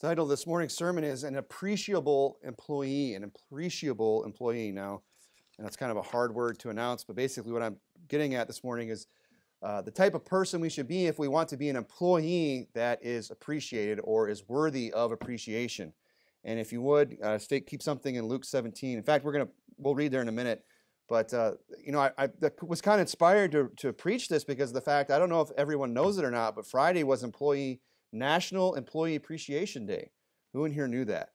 The title of this morning's sermon is An Appreciable Employee. An appreciable employee. Now, and that's kind of a hard word to announce, but basically what I'm getting at this morning is uh, the type of person we should be if we want to be an employee that is appreciated or is worthy of appreciation. And if you would, uh, stay, keep something in Luke 17. In fact, we're going to, we'll read there in a minute. But, uh, you know, I, I was kind of inspired to, to preach this because the fact, I don't know if everyone knows it or not, but Friday was Employee National Employee Appreciation Day. Who in here knew that?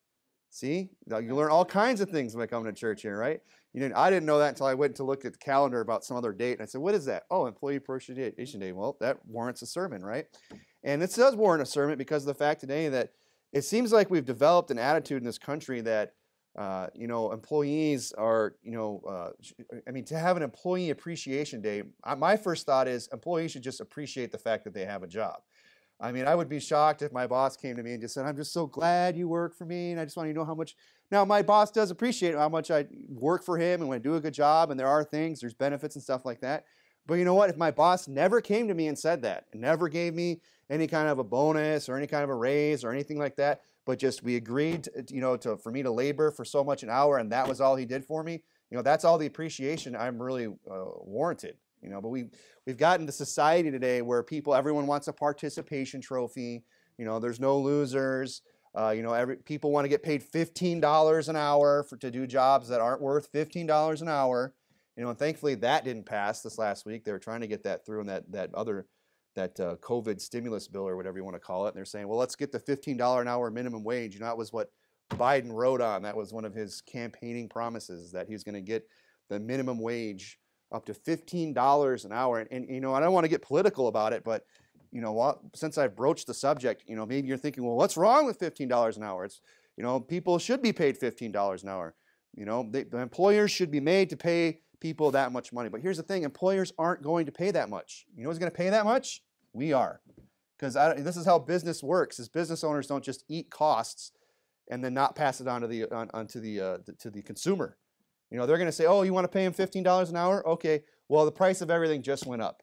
See, you learn all kinds of things by coming to church here, right? You didn't, I didn't know that until I went to look at the calendar about some other date, and I said, "What is that?" Oh, Employee Appreciation Day. Well, that warrants a sermon, right? And this does warrant a sermon because of the fact today that it seems like we've developed an attitude in this country that uh, you know employees are you know uh, I mean to have an employee appreciation day. My first thought is employees should just appreciate the fact that they have a job. I mean, I would be shocked if my boss came to me and just said, I'm just so glad you work for me, and I just want you to know how much. Now, my boss does appreciate how much I work for him and when I do a good job, and there are things, there's benefits and stuff like that. But you know what? If my boss never came to me and said that, never gave me any kind of a bonus or any kind of a raise or anything like that, but just we agreed, you know, to for me to labor for so much an hour, and that was all he did for me. You know, that's all the appreciation I'm really uh, warranted. You know, but we we've gotten to society today where people, everyone wants a participation trophy. You know, there's no losers. Uh, you know, every people want to get paid fifteen dollars an hour for to do jobs that aren't worth fifteen dollars an hour. You know, and thankfully that didn't pass this last week. They were trying to get that through in that that other that uh, COVID stimulus bill or whatever you want to call it. And they're saying, well, let's get the fifteen dollar an hour minimum wage. You know, that was what Biden wrote on. That was one of his campaigning promises that he was going to get the minimum wage up to $15 an hour. And, and, you know, I don't want to get political about it, but you know since I've broached the subject, you know, maybe you're thinking, well, what's wrong with $15 an hour? It's, you know, people should be paid $15 an hour. You know, they, the employers should be made to pay people that much money. But here's the thing, employers aren't going to pay that much. You know who's going to pay that much? We are. Because this is how business works, is business owners don't just eat costs and then not pass it on to the, on, on to the, uh, the, to the consumer. You know, they're going to say, oh, you want to pay him $15 an hour? Okay, well, the price of everything just went up.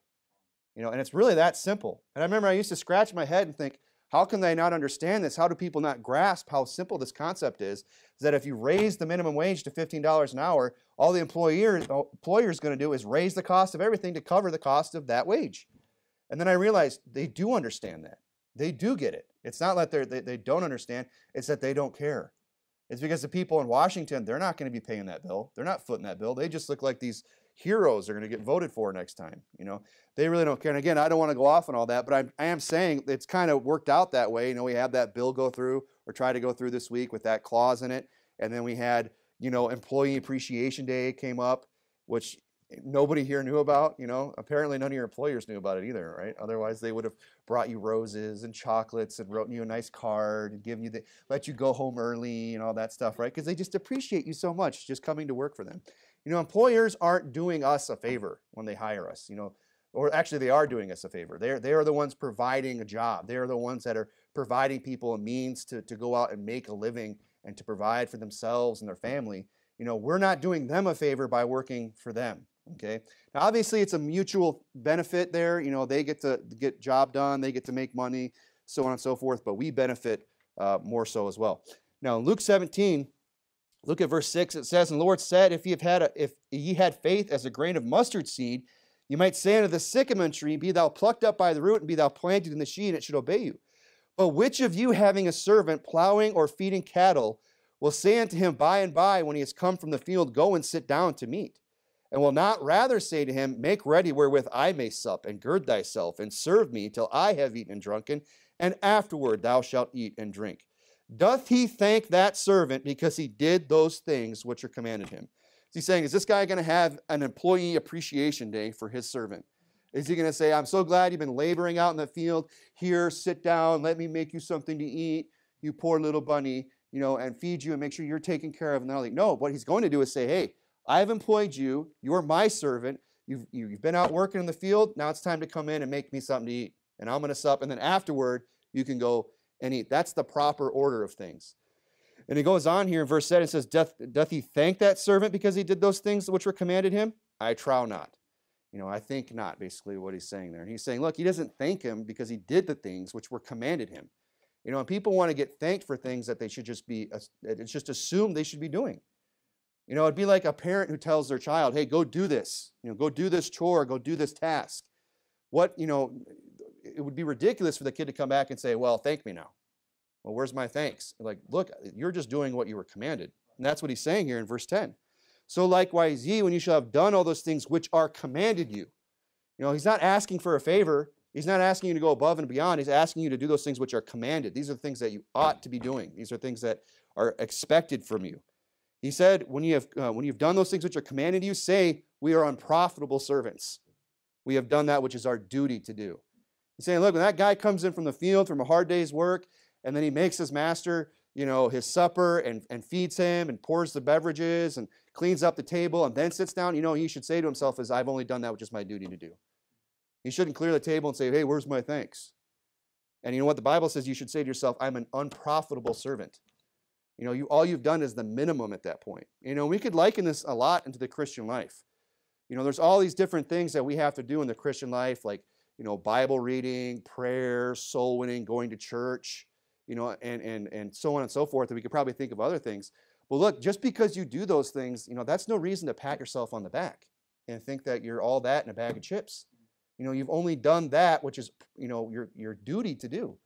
You know, and it's really that simple. And I remember I used to scratch my head and think, how can they not understand this? How do people not grasp how simple this concept is? Is that if you raise the minimum wage to $15 an hour, all the employer, is going to do is raise the cost of everything to cover the cost of that wage. And then I realized they do understand that. They do get it. It's not that they they don't understand, it's that they don't care. It's because the people in Washington, they're not going to be paying that bill. They're not footing that bill. They just look like these heroes are going to get voted for next time. You know, they really don't care. And again, I don't want to go off on all that, but I, I am saying it's kind of worked out that way. You know, we had that bill go through or try to go through this week with that clause in it, and then we had you know Employee Appreciation Day came up, which nobody here knew about. You know, apparently none of your employers knew about it either, right? Otherwise, they would have brought you roses and chocolates and wrote you a nice card and given you the let you go home early and all that stuff, right? Because they just appreciate you so much just coming to work for them. You know, employers aren't doing us a favor when they hire us. You know, or actually they are doing us a favor. They're they are the ones providing a job. They are the ones that are providing people a means to to go out and make a living and to provide for themselves and their family. You know, we're not doing them a favor by working for them. Okay. Now, obviously, it's a mutual benefit there. You know, they get to get job done, they get to make money, so on and so forth. But we benefit uh, more so as well. Now, in Luke 17, look at verse 6. It says, "And the Lord said, If ye have had a, if ye had faith as a grain of mustard seed, you might say unto the sycamore tree, Be thou plucked up by the root, and be thou planted in the shade, and it should obey you. But which of you, having a servant plowing or feeding cattle, will say unto him by and by, when he has come from the field, Go and sit down to meat? and will not rather say to him, Make ready wherewith I may sup, and gird thyself, and serve me till I have eaten and drunken, and afterward thou shalt eat and drink. Doth he thank that servant because he did those things which are commanded him? Is he saying, Is this guy going to have an employee appreciation day for his servant? Is he going to say, I'm so glad you've been laboring out in the field. Here, sit down, let me make you something to eat, you poor little bunny, you know, and feed you and make sure you're taken care of. And they're like, no, what he's going to do is say, Hey, I have employed you. You're my servant. You've, you've been out working in the field. Now it's time to come in and make me something to eat. And I'm going to sup. And then afterward, you can go and eat. That's the proper order of things. And he goes on here in verse 7 it says, doth, doth he thank that servant because he did those things which were commanded him? I trow not. You know, I think not, basically, what he's saying there. And he's saying, look, he doesn't thank him because he did the things which were commanded him. You know, and people want to get thanked for things that they should just be, it's just assumed they should be doing. You know, it'd be like a parent who tells their child, hey, go do this. You know, go do this chore, go do this task. What, you know, it would be ridiculous for the kid to come back and say, well, thank me now. Well, where's my thanks? Like, look, you're just doing what you were commanded. And that's what he's saying here in verse 10. So likewise, ye, when you shall have done all those things which are commanded you. You know, he's not asking for a favor. He's not asking you to go above and beyond. He's asking you to do those things which are commanded. These are the things that you ought to be doing. These are things that are expected from you. He said, when you have uh, when you've done those things which are commanded you, say, we are unprofitable servants. We have done that which is our duty to do. He's saying, look, when that guy comes in from the field from a hard day's work, and then he makes his master, you know, his supper and, and feeds him and pours the beverages and cleans up the table and then sits down, you know, he should say to himself is, I've only done that which is my duty to do. He shouldn't clear the table and say, hey, where's my thanks? And you know what the Bible says? You should say to yourself, I'm an unprofitable servant. You know, you all you've done is the minimum at that point. You know, we could liken this a lot into the Christian life. You know, there's all these different things that we have to do in the Christian life, like, you know, Bible reading, prayer, soul winning, going to church, you know, and and and so on and so forth. And we could probably think of other things. But look, just because you do those things, you know, that's no reason to pat yourself on the back and think that you're all that in a bag of chips. You know, you've only done that which is, you know, your your duty to do.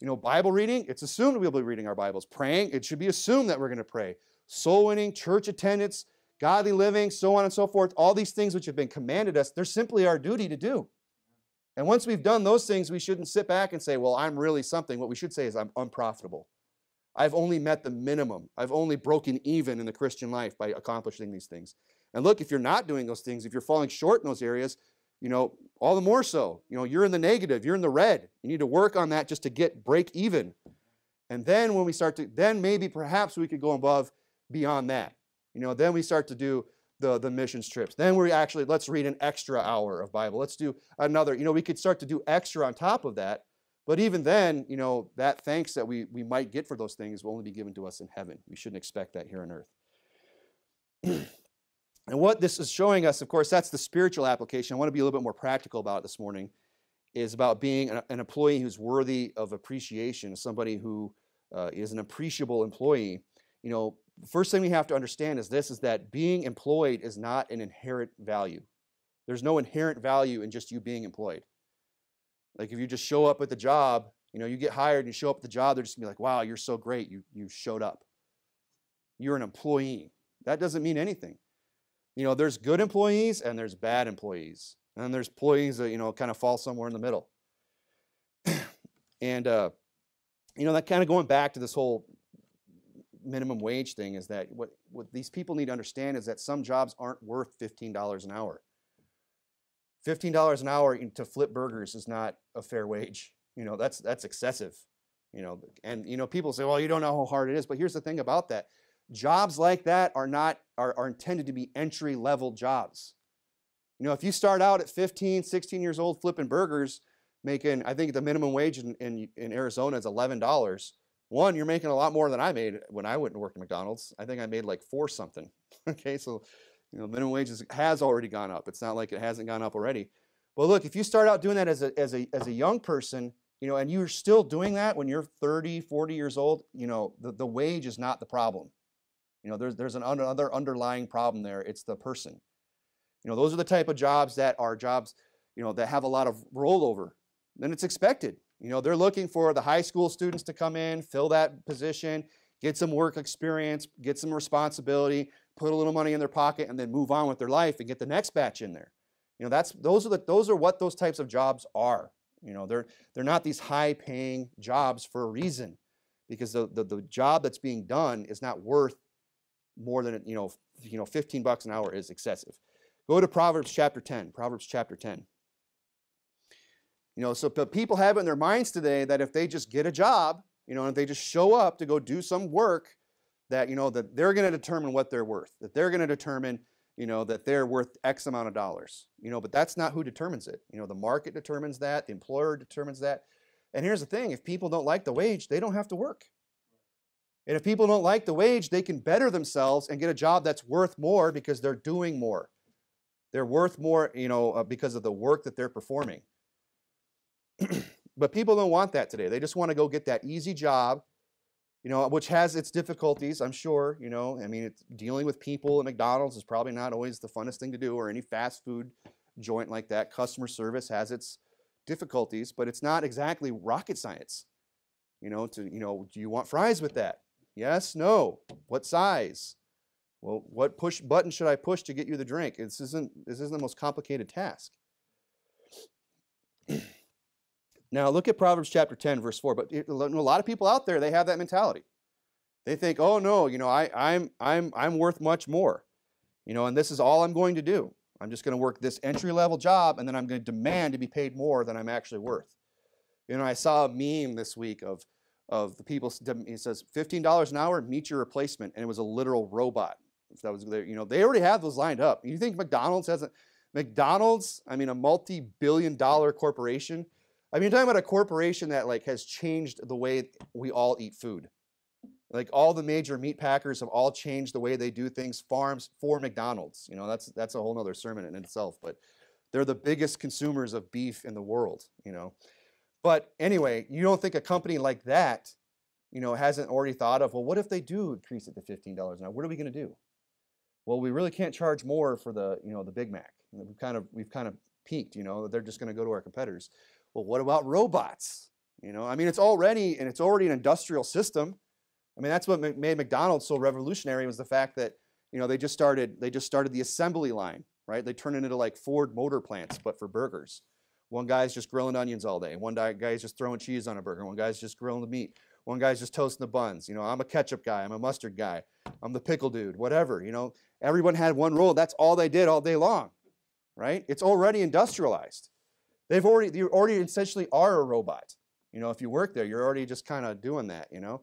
You know, Bible reading, it's assumed we'll be reading our Bibles. Praying, it should be assumed that we're going to pray. Soul winning, church attendance, godly living, so on and so forth, all these things which have been commanded us, they're simply our duty to do. And once we've done those things, we shouldn't sit back and say, well, I'm really something. What we should say is, I'm unprofitable. I've only met the minimum. I've only broken even in the Christian life by accomplishing these things. And look, if you're not doing those things, if you're falling short in those areas, you know, all the more so. You know, you're in the negative, you're in the red. You need to work on that just to get break even. And then when we start to, then maybe perhaps we could go above beyond that. You know, then we start to do the, the missions trips. Then we actually, let's read an extra hour of Bible. Let's do another, you know, we could start to do extra on top of that. But even then, you know, that thanks that we, we might get for those things will only be given to us in heaven. We shouldn't expect that here on earth. And what this is showing us, of course, that's the spiritual application. I want to be a little bit more practical about it this morning, is about being an, an employee who's worthy of appreciation, somebody who uh, is an appreciable employee. You know, first thing we have to understand is this, is that being employed is not an inherent value. There's no inherent value in just you being employed. Like if you just show up at the job, you know, you get hired and you show up at the job, they're just gonna be like, wow, you're so great, you, you showed up. You're an employee. That doesn't mean anything you know, there's good employees and there's bad employees. And there's employees that, you know, kind of fall somewhere in the middle. and, uh, you know, that kind of going back to this whole minimum wage thing is that what, what these people need to understand is that some jobs aren't worth $15 an hour. $15 an hour to flip burgers is not a fair wage. You know, that's, that's excessive. You know, and, you know, people say, well, you don't know how hard it is. But here's the thing about that jobs like that are not are, are intended to be entry level jobs you know if you start out at 15 16 years old flipping burgers making i think the minimum wage in, in, in arizona is $11 one you're making a lot more than i made when i went and worked at mcdonald's i think i made like four something okay so you know minimum wage has already gone up it's not like it hasn't gone up already but look if you start out doing that as a, as a, as a young person you know and you're still doing that when you're 30 40 years old you know the, the wage is not the problem you know, there's, there's an another underlying problem there. It's the person. You know, those are the type of jobs that are jobs, you know, that have a lot of rollover. Then it's expected. You know, they're looking for the high school students to come in, fill that position, get some work experience, get some responsibility, put a little money in their pocket, and then move on with their life and get the next batch in there. You know, that's those are the those are what those types of jobs are. You know, they're they're not these high-paying jobs for a reason, because the, the, the job that's being done is not worth more than, you know, you know, 15 bucks an hour is excessive. Go to Proverbs chapter 10. Proverbs chapter 10. You know, so people have it in their minds today that if they just get a job, you know, if they just show up to go do some work, that, you know, that they're going to determine what they're worth, that they're going to determine, you know, that they're worth X amount of dollars. You know, but that's not who determines it. You know, the market determines that, the employer determines that. And here's the thing if people don't like the wage, they don't have to work. And if people don't like the wage, they can better themselves and get a job that's worth more because they're doing more. They're worth more, you know, uh, because of the work that they're performing. but people don't want that today. They just want to go get that easy job, you know, which has its difficulties, I'm sure. You know, I mean, it's, dealing with people at McDonald's is probably not always the funnest thing to do, or any fast food joint like that. Customer service has its difficulties, but it's not exactly rocket science. You know, to you know, do you want fries with that? Yes, no. What size? Well, what push button should I push to get you the drink? This isn't this isn't the most complicated task. now look at Proverbs chapter 10, verse 4. But a lot of people out there, they have that mentality. They think, oh no, you know, I, I'm I'm I'm worth much more. You know, and this is all I'm going to do. I'm just going to work this entry level job and then I'm going to demand to be paid more than I'm actually worth. You know, I saw a meme this week of of the people. It says $15 an hour, meet your replacement, and it was a literal robot. If That was you know they already have those lined up. You think McDonald's hasn't? McDonald's, I mean, a multi-billion-dollar corporation. I mean, you're talking about a corporation that like has changed the way we all eat food. Like all the major meat packers have all changed the way they do things. Farms for McDonald's. You know, that's that's a whole other sermon in itself. But they're the biggest consumers of beef in the world. You know, but anyway, you don't think a company like that, you know, hasn't already thought of well, what if they do increase it to fifteen dollars an hour? What are we going to do? Well, we really can't charge more for the you know the Big Mac. We've kind of we've kind of peaked. You know, they're just going to go to our competitors. Well, what about robots? You know, I mean, it's already and it's already an industrial system. I mean, that's what made McDonald's so revolutionary was the fact that you know they just started they just started the assembly line, right? They turned it into like Ford motor plants, but for burgers. One guy's just grilling onions all day. One guy's just throwing cheese on a burger. One guy's just grilling the meat. One guy's just toasting the buns. You know, I'm a ketchup guy. I'm a mustard guy. I'm the pickle dude. Whatever. You know, everyone had one role. That's all they did all day long, right? It's already industrialized. They've already you already essentially are a robot. You know, if you work there, you're already just kind of doing that. You know,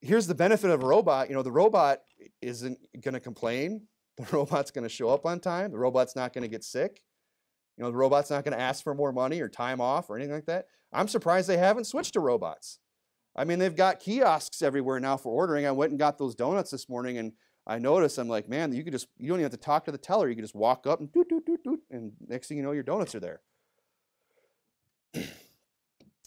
here's the benefit of a robot. You know, the robot isn't going to complain. The robot's going to show up on time. The robot's not going to get sick. You know, the robot's not going to ask for more money or time off or anything like that. I'm surprised they haven't switched to robots. I mean, they've got kiosks everywhere now for ordering. I went and got those donuts this morning and I noticed, I'm like, man, you could just, you don't even have to talk to the teller. You can just walk up and doot, doot, doot, doot, and next thing you know, your donuts are there.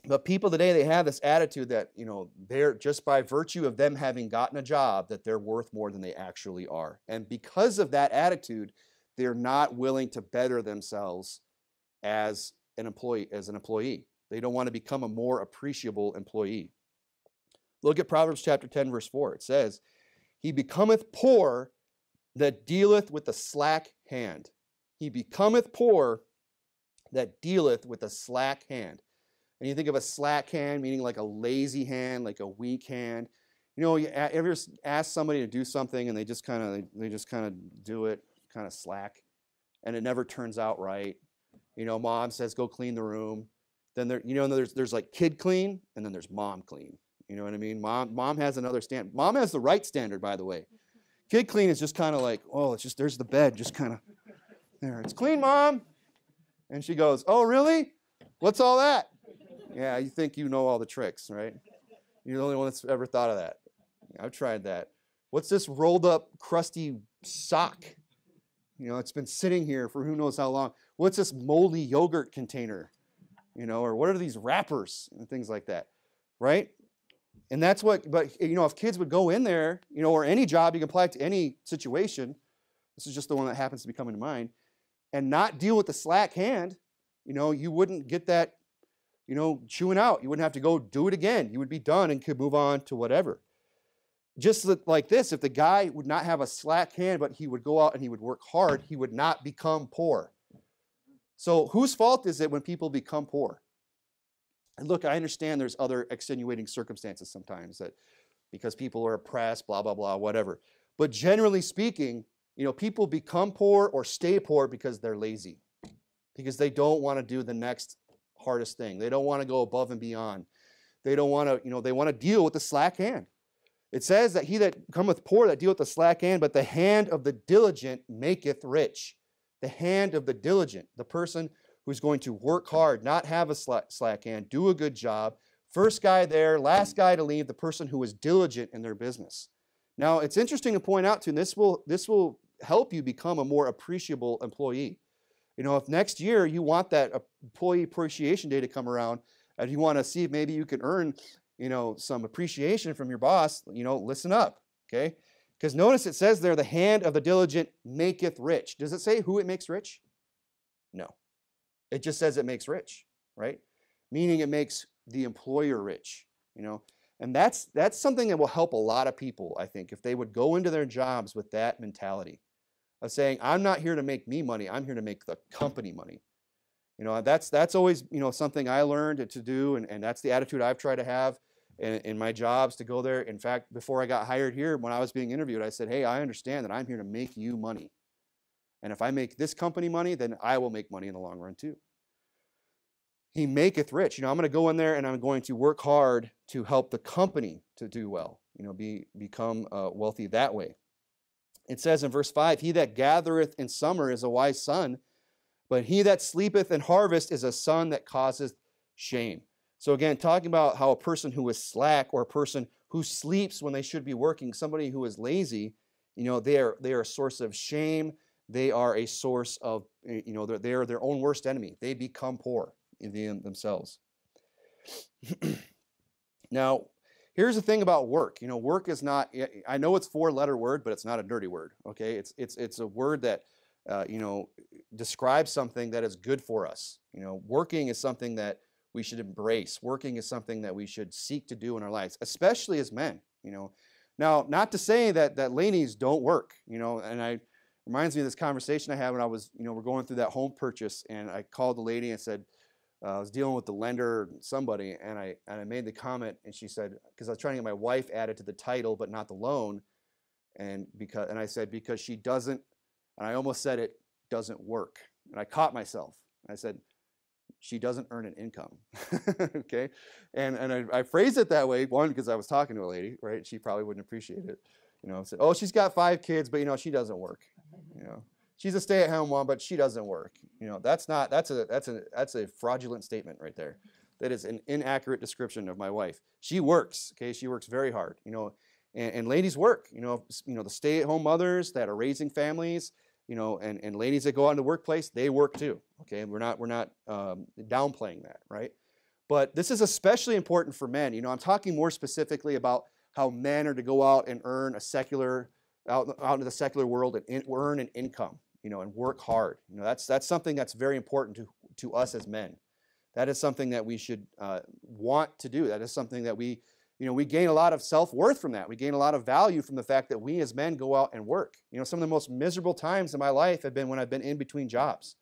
But people today, they have this attitude that, you know, they're just by virtue of them having gotten a job, that they're worth more than they actually are. And because of that attitude, they're not willing to better themselves as an employee as an employee. They don't want to become a more appreciable employee. Look at Proverbs chapter 10 verse 4. It says, "He becometh poor that dealeth with a slack hand. He becometh poor that dealeth with a slack hand." And you think of a slack hand meaning like a lazy hand, like a weak hand. You know, you ever ask somebody to do something and they just kind of they just kind of do it kind of slack and it never turns out right. You know, mom says go clean the room. Then there, you know, there's there's like kid clean and then there's mom clean. You know what I mean? Mom mom has another stand. Mom has the right standard, by the way. Kid clean is just kind of like, oh, it's just there's the bed, just kind of there. It's clean, mom. And she goes, oh, really? What's all that? Yeah, you think you know all the tricks, right? You're the only one that's ever thought of that. I've tried that. What's this rolled up, crusty sock? You know, it's been sitting here for who knows how long. What's this moldy yogurt container? You know, or what are these wrappers and things like that, right? And that's what, but you know, if kids would go in there, you know, or any job, you can apply it to any situation. This is just the one that happens to be coming to mind, and not deal with the slack hand, you know, you wouldn't get that, you know, chewing out. You wouldn't have to go do it again. You would be done and could move on to whatever just like this, if the guy would not have a slack hand, but he would go out and he would work hard, he would not become poor. So, whose fault is it when people become poor? And look, I understand there's other extenuating circumstances sometimes that because people are oppressed, blah, blah, blah, whatever. But generally speaking, you know, people become poor or stay poor because they're lazy, because they don't want to do the next hardest thing. They don't want to go above and beyond. They don't want to, you know, they want to deal with the slack hand. It says that he that cometh poor that dealeth the slack hand, but the hand of the diligent maketh rich. The hand of the diligent, the person who's going to work hard, not have a slack hand, do a good job, First guy there, last guy to leave, the person who was diligent in their business. Now, it's interesting to point out too, and this will this will help you become a more appreciable employee. You know, if next year you want that employee appreciation day to come around and you want to see if maybe you can earn, you know, some appreciation from your boss, you know, listen up, okay? Because notice it says there, the hand of the diligent maketh rich. Does it say who it makes rich? No. It just says it makes rich, right? Meaning it makes the employer rich, you know. And that's that's something that will help a lot of people, I think, if they would go into their jobs with that mentality of saying, I'm not here to make me money, I'm here to make the company money. You know, that's that's always, you know, something I learned to do, and, and that's the attitude I've tried to have in, in my jobs to go there. In fact, before I got hired here, when I was being interviewed, I said, Hey, I understand that I'm here to make you money. And if I make this company money, then I will make money in the long run too. He maketh rich. You know, I'm going to go in there and I'm going to work hard to help the company to do well. You know, be become uh, wealthy that way. It says in verse 5 He that gathereth in summer is a wise son, but he that sleepeth in harvest is a son that causeth shame. So, again, talking about how a person who is slack or a person who sleeps when they should be working, somebody who is lazy, you know, they are, they are a source of shame. They are a source of, eh, you know, they're, they're their own worst enemy. They become poor in themselves. now, here's the thing about work. You know, work is not. I know it's four-letter word, but it's not a dirty word. Okay, it's it's it's a word that uh, you know describes something that is good for us. You know, working is something that we should embrace. Working is something that we should seek to do in our lives, especially as men. You know, now not to say that that ladies don't work. You know, and I reminds me of this conversation I had when I was you know we're going through that home purchase, and I called the lady and said uh, I was dealing with the lender, somebody, and I and I made the comment, and she said, because I was trying to get my wife added to the title but not the loan, and because and I said because she doesn't, and I almost said it doesn't work, and I caught myself. I said she doesn't earn an income, okay, and and I, I phrased it that way one because I was talking to a lady, right? She probably wouldn't appreciate it, you know. I said, oh, she's got five kids, but you know she doesn't work, you know she's a stay-at-home mom, but she doesn't work. You know, that's not that's a that's a that's a fraudulent statement right there. That is an inaccurate description of my wife. She works, okay? She works very hard. You know, and, and ladies work. You know, you know the stay-at-home mothers that are raising families. You know, and, and ladies that go out in the workplace, they work too. Okay, we're not we're not um, downplaying that, right? But this is especially important for men. You know, I'm talking more specifically about how men are to go out and earn a secular out, out into the secular world and in, earn an income you know, and work hard. You know, that's that's something that's very important to to us as men. That is something that we should uh, want to do. That is something that we, you know, we gain a lot of self worth from that. We gain a lot of value from the fact that we as men go out and work. You know, some of the most miserable times in my life have been when I've been in between jobs.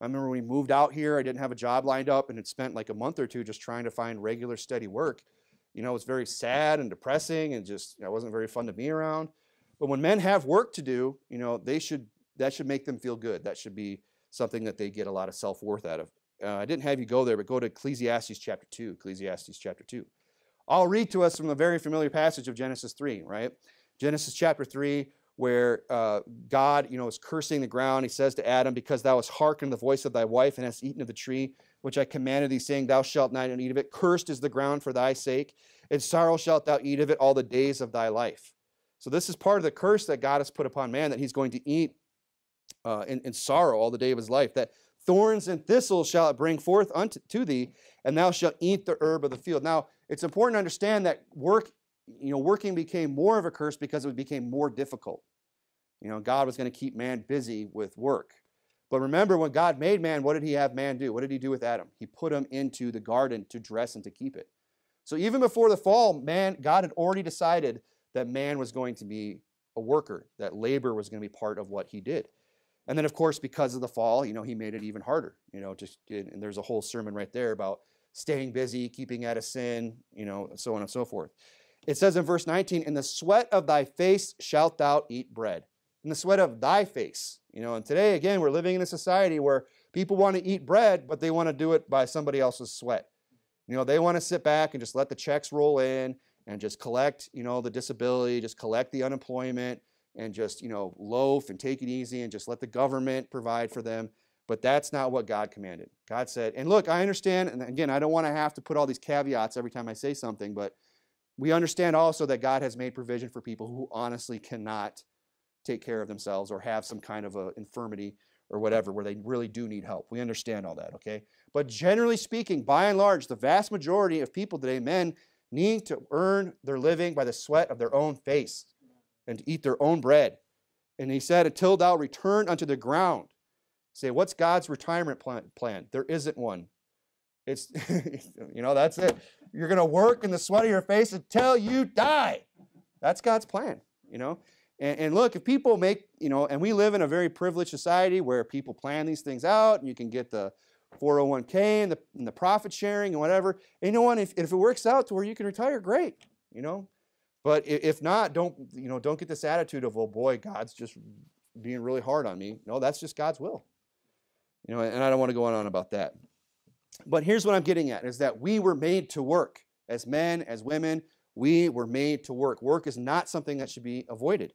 I remember when we moved out here, I didn't have a job lined up and had spent like a month or two just trying to find regular, steady work. You know, it was very sad and depressing and just, you know, it wasn't very fun to be around. But when men have work to do, you know, they should that should make them feel good. That should be something that they get a lot of self worth out of. Uh, I didn't have you go there, but go to Ecclesiastes chapter 2. Ecclesiastes chapter 2. I'll read to us from a very familiar passage of Genesis 3, right? Genesis chapter 3, where uh, God, you know, is cursing the ground. He says to Adam, Because thou hast hearkened the voice of thy wife and hast eaten of the tree which I commanded thee, saying, Thou shalt not eat of it. Cursed is the ground for thy sake. In sorrow shalt thou eat of it all the days of thy life. So, this is part of the curse that God has put upon man that he's going to eat uh, in, in, sorrow all the day of his life, that thorns and thistles shall it bring forth unto to thee, and thou shalt eat the herb of the field. Now, it's important to understand that work, you know, working became more of a curse because it became more difficult. You know, God was going to keep man busy with work. But remember, when God made man, what did he have man do? What did he do with Adam? He put him into the garden to dress and to keep it. So even before the fall, man, God had already decided that man was going to be a worker, that labor was going to be part of what he did. And then, of course, because of the fall, you know, he made it even harder. You know, just and there's a whole sermon right there about staying busy, keeping out of sin, you know, so on and so forth. It says in verse 19, "In the sweat of thy face shalt thou eat bread." In the sweat of thy face, you know. And today, again, we're living in a society where people want to eat bread, but they want to do it by somebody else's sweat. You know, they want to sit back and just let the checks roll in and just collect, you know, the disability, just collect the unemployment, and just you know loaf and take it easy and just let the government provide for them But that's not what God commanded. God said, and look, I understand, and again, I don't want to have to put all these caveats every time I say something, but we understand also that God has made provision for people who honestly cannot take care of themselves or have some kind of a infirmity or whatever where they really do need help. We understand all that, okay? But generally speaking, by and large, the vast majority of people today, men, need to earn their living by the sweat of their own face and to eat their own bread. And he said, until thou return unto the ground. Say, what's God's retirement plan? There isn't one. It's, you know, that's it. You're going to work in the sweat of your face until you die. That's God's plan, you know. And, and, look, if people make, you know, and we live in a very privileged society where people plan these things out and you can get the 401k and the, and the profit sharing and whatever. And you know what? If, if it works out to where you can retire, great, you know. But if not, don't, you know, don't get this attitude of, oh boy, God's just being really hard on me. No, that's just God's will. You know, and I don't want to go on and on about that. But here's what I'm getting at is that we were made to work. As men, as women, we were made to work. Work is not something that should be avoided.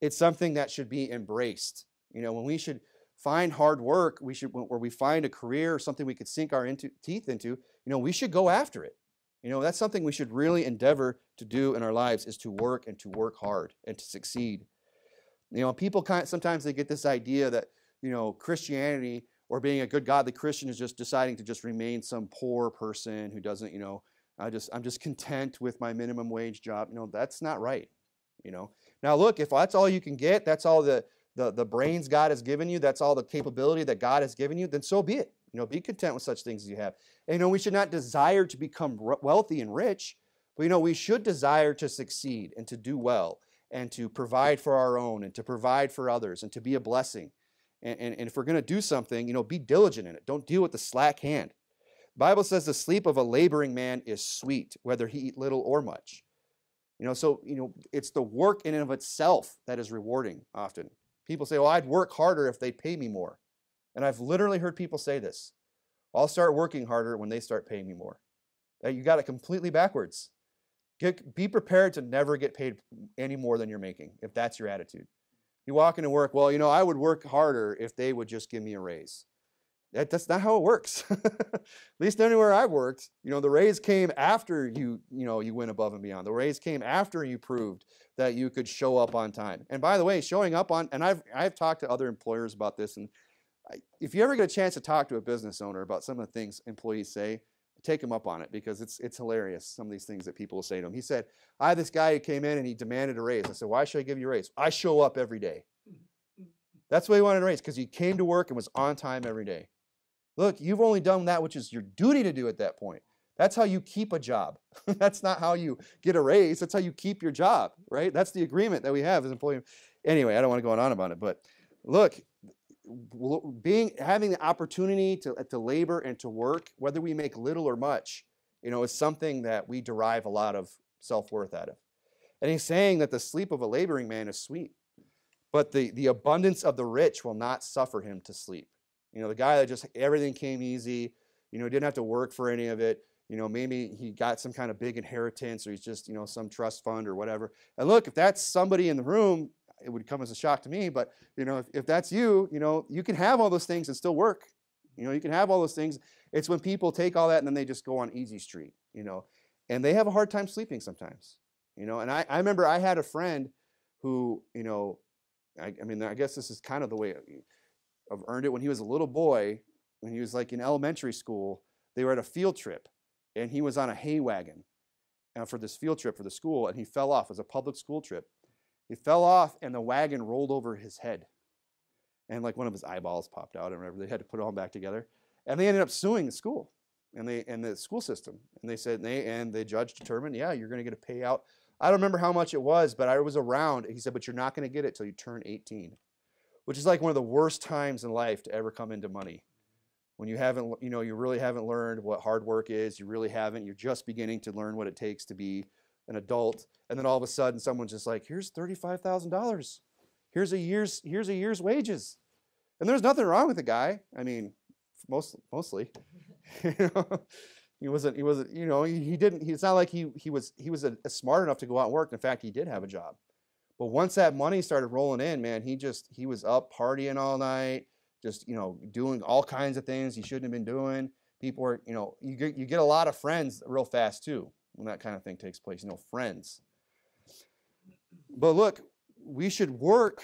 It's something that should be embraced. You know, when we should find hard work, we should where we find a career or something we could sink our into, teeth into, you know, we should go after it. You know, that's something we should really endeavor to do in our lives is to work and to work hard and to succeed. You know, people kind of, sometimes they get this idea that, you know, Christianity or being a good godly Christian is just deciding to just remain some poor person who doesn't, you know, I just I'm just content with my minimum wage job. You know, that's not right. You know, now, look, if that's all you can get, that's all the, the, the brains God has given you, that's all the capability that God has given you, then so be it. You know, be content with such things as you have. And, you know, we should not desire to become wealthy and rich, but, you know, we should desire to succeed and to do well and to provide for our own and to provide for others and to be a blessing. And, and, and if we're going to do something, you know, be diligent in it. Don't deal with the slack hand. The Bible says the sleep of a laboring man is sweet, whether he eat little or much. You know, so you know, it's the work in and of itself that is rewarding often. People say, "Well, I'd work harder if they pay me more." And I've literally heard people say this. I'll start working harder when they start paying me more. You got it completely backwards. Get, be prepared to never get paid any more than you're making, if that's your attitude. You walk into work, well, you know, I would work harder if they would just give me a raise. That, that's not how it works. At least anywhere I've worked, you know, the raise came after you, you know, you went above and beyond. The raise came after you proved that you could show up on time. And by the way, showing up on, and I've, I've talked to other employers about this, and if you ever get a chance to talk to a business owner about some of the things employees say, take him up on it because it's, it's hilarious, some of these things that people will say to him. He said, I had this guy who came in and he demanded a raise. I said, why should I give you a raise? I show up every day. That's why he wanted a raise, because he came to work and was on time every day. Look, you've only done that which is your duty to do at that point. That's how you keep a job. That's not how you get a raise. That's how you keep your job, right? That's the agreement that we have as employees. Anyway, I don't want to go on about it, but look, being having the opportunity to, uh, to labor and to work, whether we make little or much, you know, is something that we derive a lot of self-worth out of. And he's saying that the sleep of a laboring man is sweet, but the, the abundance of the rich will not suffer him to sleep. You know, the guy that just everything came easy, you know, didn't have to work for any of it. You know, maybe he got some kind of big inheritance or he's just, you know, some trust fund or whatever. And look, if that's somebody in the room, it would come as a shock to me. But, you know, if, if that's you, you know, you can have all those things and still work. You know, you can have all those things. It's when people take all that and then they just go on easy street, you know, and they have a hard time sleeping sometimes, you know. And I, I remember I had a friend who, you know, I, I mean, I guess this is kind of the way I've earned it when he was a little boy, when he was like in elementary school. They were at a field trip, and he was on a hay wagon uh, for this field trip for the school, and he fell off. It was a public school trip. He fell off, and the wagon rolled over his head, and like one of his eyeballs popped out. I remember they had to put it all back together, and they ended up suing the school and they and the school system, and they said and they and the judge determined, yeah, you're going to get a payout. I don't remember how much it was, but I was around. He said, but you're not going to get it till you turn 18 which is like one of the worst times in life to ever come into money. When you haven't, you know, you really haven't learned what hard work is, you really haven't, you're just beginning to learn what it takes to be an adult. And then all of a sudden someone's just like, here's $35,000. Here's a year's, here's a year's wages. And there's nothing wrong with the guy. I mean, most, mostly. he wasn't, he wasn't, you know, he, he didn't, he, it's not like he, he was, he was a, a smart enough to go out and work. In fact, he did have a job. But once that money started rolling in, man, he just he was up partying all night, just you know doing all kinds of things he shouldn't have been doing. People are you know you get you get a lot of friends real fast too when that kind of thing takes place. You know friends. But look, we should work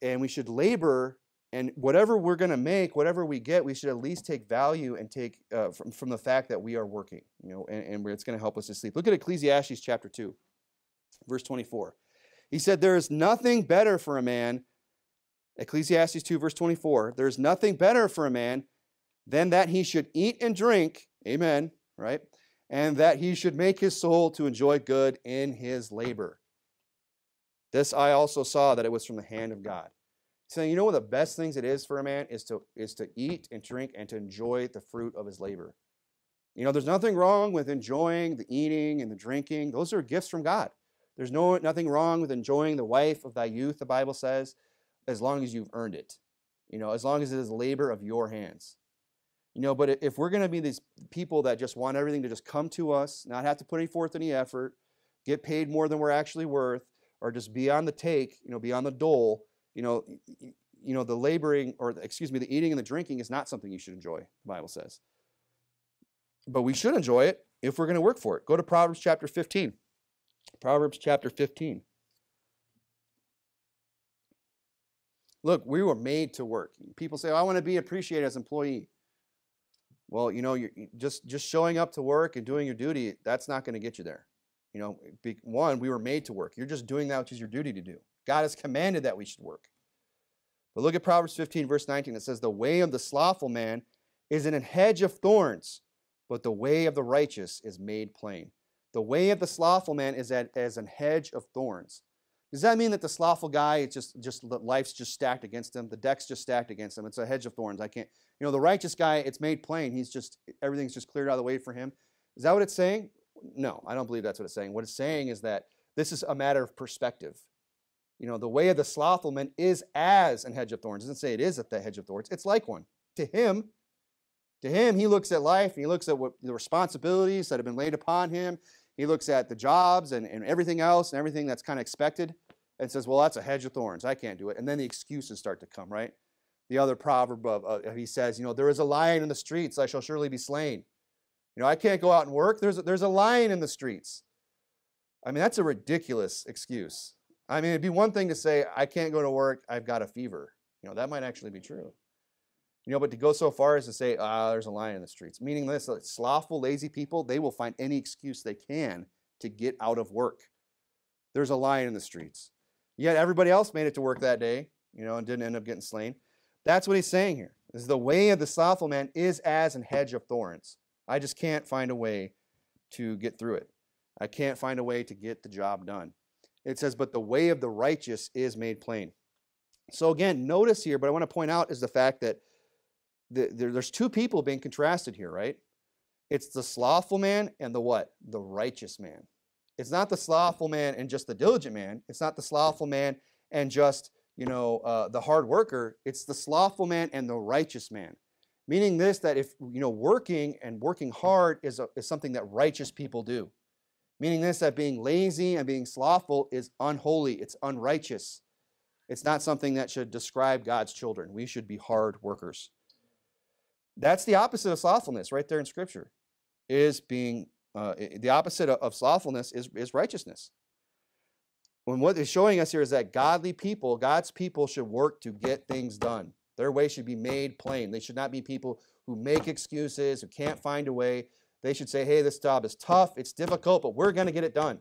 and we should labor and whatever we're going to make whatever we get we should at least take value and take uh, from, from the fact that we are working you know and, and it's going to help us to sleep look at ecclesiastes chapter 2 verse 24 he said there is nothing better for a man ecclesiastes 2 verse 24 there is nothing better for a man than that he should eat and drink amen right and that he should make his soul to enjoy good in his labor this I also saw that it was from the hand of God. Saying, you know what the best things it is for a man is to is to eat and drink and to enjoy the fruit of his labor. You know, there's nothing wrong with enjoying the eating and the drinking. Those are gifts from God. There's no nothing wrong with enjoying the wife of thy youth, the Bible says, as long as you've earned it. You know, as long as it is labor of your hands. You know, but if we're going to be these people that just want everything to just come to us, not have to put any forth any effort, get paid more than we're actually worth, or just be on the take, you know, be on the dole, you know, you know, the laboring or excuse me, the eating and the drinking is not something you should enjoy, the Bible says. But we should enjoy it if we're going to work for it. Go to Proverbs chapter 15. Proverbs chapter 15. Look, we were made to work. People say, oh, "I want to be appreciated as employee." Well, you know, you're just just showing up to work and doing your duty, that's not going to get you there. You know, one, we were made to work. You're just doing that which is your duty to do. God has commanded that we should work. But look at Proverbs 15, verse 19. It says, The way of the slothful man is in a hedge of thorns, but the way of the righteous is made plain. The way of the slothful man is as an hedge of thorns. Does that mean that the slothful guy, it's just, just life's just stacked against him? The deck's just stacked against him. It's a hedge of thorns. I can't, you know, the righteous guy, it's made plain. He's just, everything's just cleared out of the way for him. Is that what it's saying? No, I don't believe that's what it's saying. What it's saying is that this is a matter of perspective. You know, the way of the slothful man is as an hedge of thorns. It doesn't say it is at the hedge of thorns. It's like one. To him, to him, he looks at life and he looks at what the responsibilities that have been laid upon him. He looks at the jobs and, and everything else and everything that's kind of expected and says, well, that's a hedge of thorns. I can't do it. And then the excuses start to come, right? The other proverb of, uh, he says, you know, there is a lion in the streets, I shall surely be slain. You know, I can't go out and work. There's a, there's a lion in the streets. I mean, that's a ridiculous excuse. I mean, it'd be one thing to say, I can't go to work, I've got a fever. You know, that might actually be true. You know, but to go so far as to say, ah, there's a lion in the streets, meaning this, slothful, lazy people, they will find any excuse they can to get out of work. There's a lion in the streets. Yet everybody else made it to work that day, you know, and didn't end up getting slain. That's what he's saying here. Is the way of the slothful man is as an hedge of thorns. I just can't find a way to get through it. I can't find a way to get the job done. It says, but the way of the righteous is made plain. So again, notice here, but I want to point out is the fact that the, there, there's two people being contrasted here, right? It's the slothful man and the what? The righteous man. It's not the slothful man and just the diligent man. It's not the slothful man and just, you know, uh, the hard worker. It's the slothful man and the righteous man. Meaning this, that if, you know, working and working hard is, a, is something that righteous people do. Meaning this, that being lazy and being slothful is unholy, it's unrighteous. It's not something that should describe God's children. We should be hard workers. That's the opposite of slothfulness right there in Scripture, is being, uh, the opposite of slothfulness is, is righteousness. When what is showing us here is that godly people, God's people should work to get things done. Their way should be made plain. They should not be people who make excuses, who can't find a way. They should say, hey, this job is tough, it's difficult, but we're going to get it done.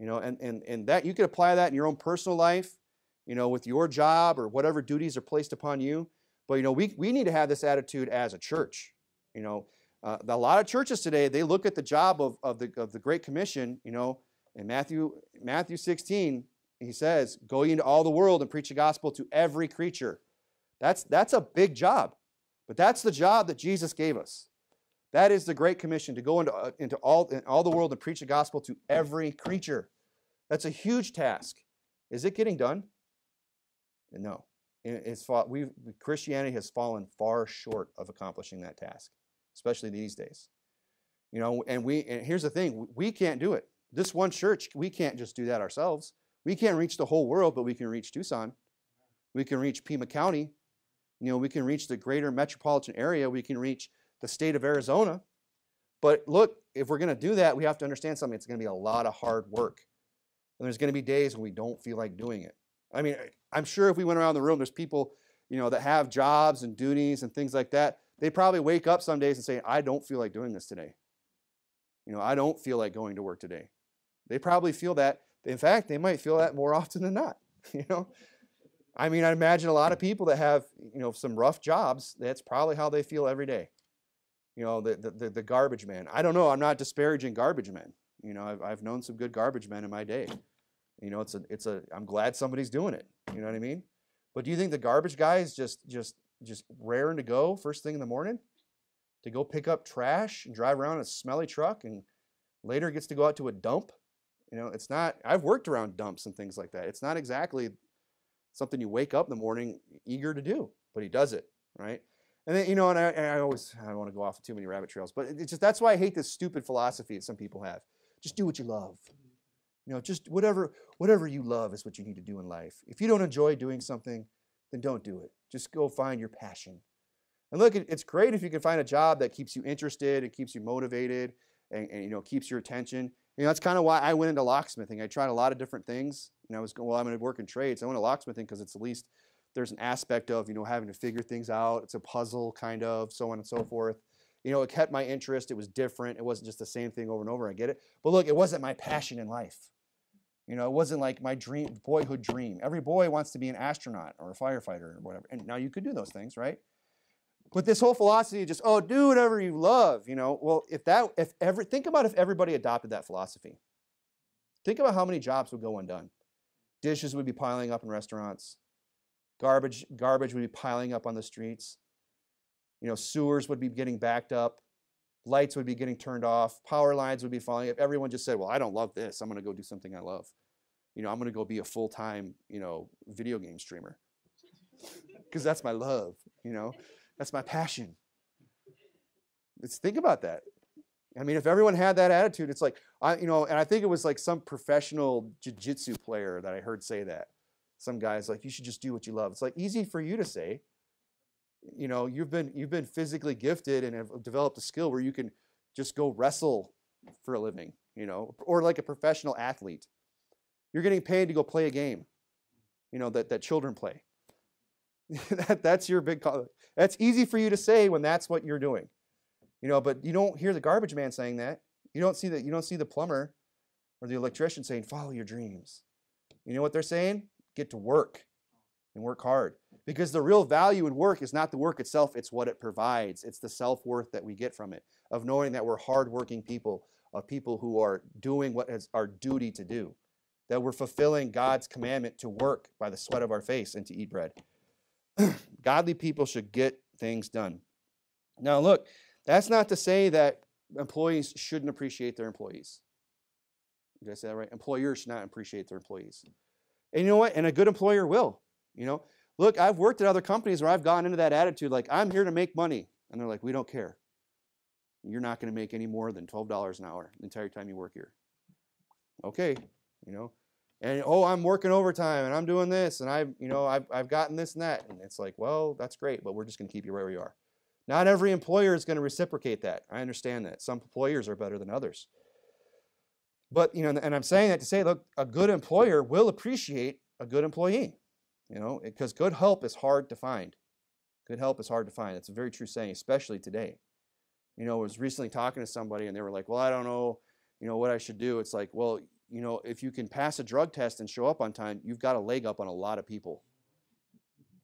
You know, and, and, and that you could apply that in your own personal life, you know, with your job or whatever duties are placed upon you. But, you know, we, we need to have this attitude as a church. You know, uh, a lot of churches today, they look at the job of, of, the, of the Great Commission, you know, in Matthew, Matthew 16, he says, go into all the world and preach the gospel to every creature. That's, that's a big job. But that's the job that Jesus gave us. That is the Great Commission to go into, uh, into all, in all the world and preach the gospel to every creature. That's a huge task. Is it getting done? No. It's, we Christianity has fallen far short of accomplishing that task, especially these days. You know, and we and here's the thing, we can't do it. This one church, we can't just do that ourselves. We can't reach the whole world, but we can reach Tucson. We can reach Pima County. You know, we can reach the greater metropolitan area, we can reach the state of Arizona. But look, if we're going to do that, we have to understand something. It's going to be a lot of hard work. And there's going to be days when we don't feel like doing it. I mean, I'm sure if we went around the room, there's people, you know, that have jobs and duties and things like that. They probably wake up some days and say, I don't feel like doing this today. You know, I don't feel like going to work today. They probably feel that. In fact, they might feel that more often than not. You know, I mean, I imagine a lot of people that have, you know, some rough jobs, that's probably how they feel every day. You know, the, the, the garbage man. I don't know. I'm not disparaging garbage men. You know, I've, I've known some good garbage men in my day. You know, it's a, it's a, I'm glad somebody's doing it. You know what I mean? But do you think the garbage guy is just, just, just raring to go first thing in the morning to go pick up trash and drive around in a smelly truck and later gets to go out to a dump? You know, it's not, I've worked around dumps and things like that. It's not exactly something you wake up in the morning eager to do, but he does it, right? And then, you know, and I, and I always, I don't want to go off too many rabbit trails, but it's just, that's why I hate this stupid philosophy that some people have. Just do what you love. You know, just whatever, whatever you love is what you need to do in life. If you don't enjoy doing something, then don't do it. Just go find your passion. And look, it's great if you can find a job that keeps you interested and keeps you motivated and, and you know, keeps your attention. You know, that's kind of why I went into locksmithing. I tried a lot of different things. You know, I was going, well, I'm going to work in trades. I went to locksmithing because it's at least there's an aspect of, you know, having to figure things out. It's a puzzle kind of, so on and so forth. You know, it kept my interest. It was different. It wasn't just the same thing over and over. I get it. But look, it wasn't my passion in life. You know, it wasn't like my dream, boyhood dream. Every boy wants to be an astronaut or a firefighter or whatever. And now you could do those things, right? But this whole philosophy of just, oh, do whatever you love, you know. Well, if that, if every, think about if everybody adopted that philosophy. Think about how many jobs would go undone. Dishes would be piling up in restaurants. Garbage, garbage would be piling up on the streets. You know, sewers would be getting backed up. Lights would be getting turned off. Power lines would be falling. If everyone just said, well, I don't love this. I'm going to go do something I love. You know, I'm going to go be a full-time, you know, video game streamer. Because that's my love, you know. That's my passion. Let's think about that. I mean, if everyone had that attitude, it's like, I, you know, and I think it was like some professional jiu-jitsu player that I heard say that. Some guy's like, you should just do what you love. It's like easy for you to say. You know, you've been you've been physically gifted and have developed a skill where you can just go wrestle for a living, you know, or like a professional athlete. You're getting paid to go play a game, you know, that, that children play. that, that's your big call. That's easy for you to say when that's what you're doing. You know, but you don't hear the garbage man saying that. You don't see that you don't see the plumber or the electrician saying, follow your dreams. You know what they're saying? Get to work and work hard. Because the real value in work is not the work itself, it's what it provides. It's the self-worth that we get from it, of knowing that we're hardworking people, of people who are doing what is our duty to do, that we're fulfilling God's commandment to work by the sweat of our face and to eat bread. Godly people should get things done. Now, look, that's not to say that employees shouldn't appreciate their employees. Did I say that right? Employers should not appreciate their employees. And you know what? And a good employer will. You know, look, I've worked at other companies where I've gotten into that attitude like, I'm here to make money. And they're like, we don't care. You're not going to make any more than $12 an hour the entire time you work here. Okay, you know, and oh i'm working overtime and i'm doing this and i've you know i've, I've gotten this and that. And it's like well that's great but we're just going to keep you where you are. Not every employer is going to reciprocate that. I understand that. Some employers are better than others. But you know and i'm saying that to say look a good employer will appreciate a good employee you know because good help is hard to find good help is hard to find it's a very true saying especially today you know i was recently talking to somebody and they were like well i don't know you know what i should do it's like well you know, if you can pass a drug test and show up on time, you've got a leg up on a lot of people.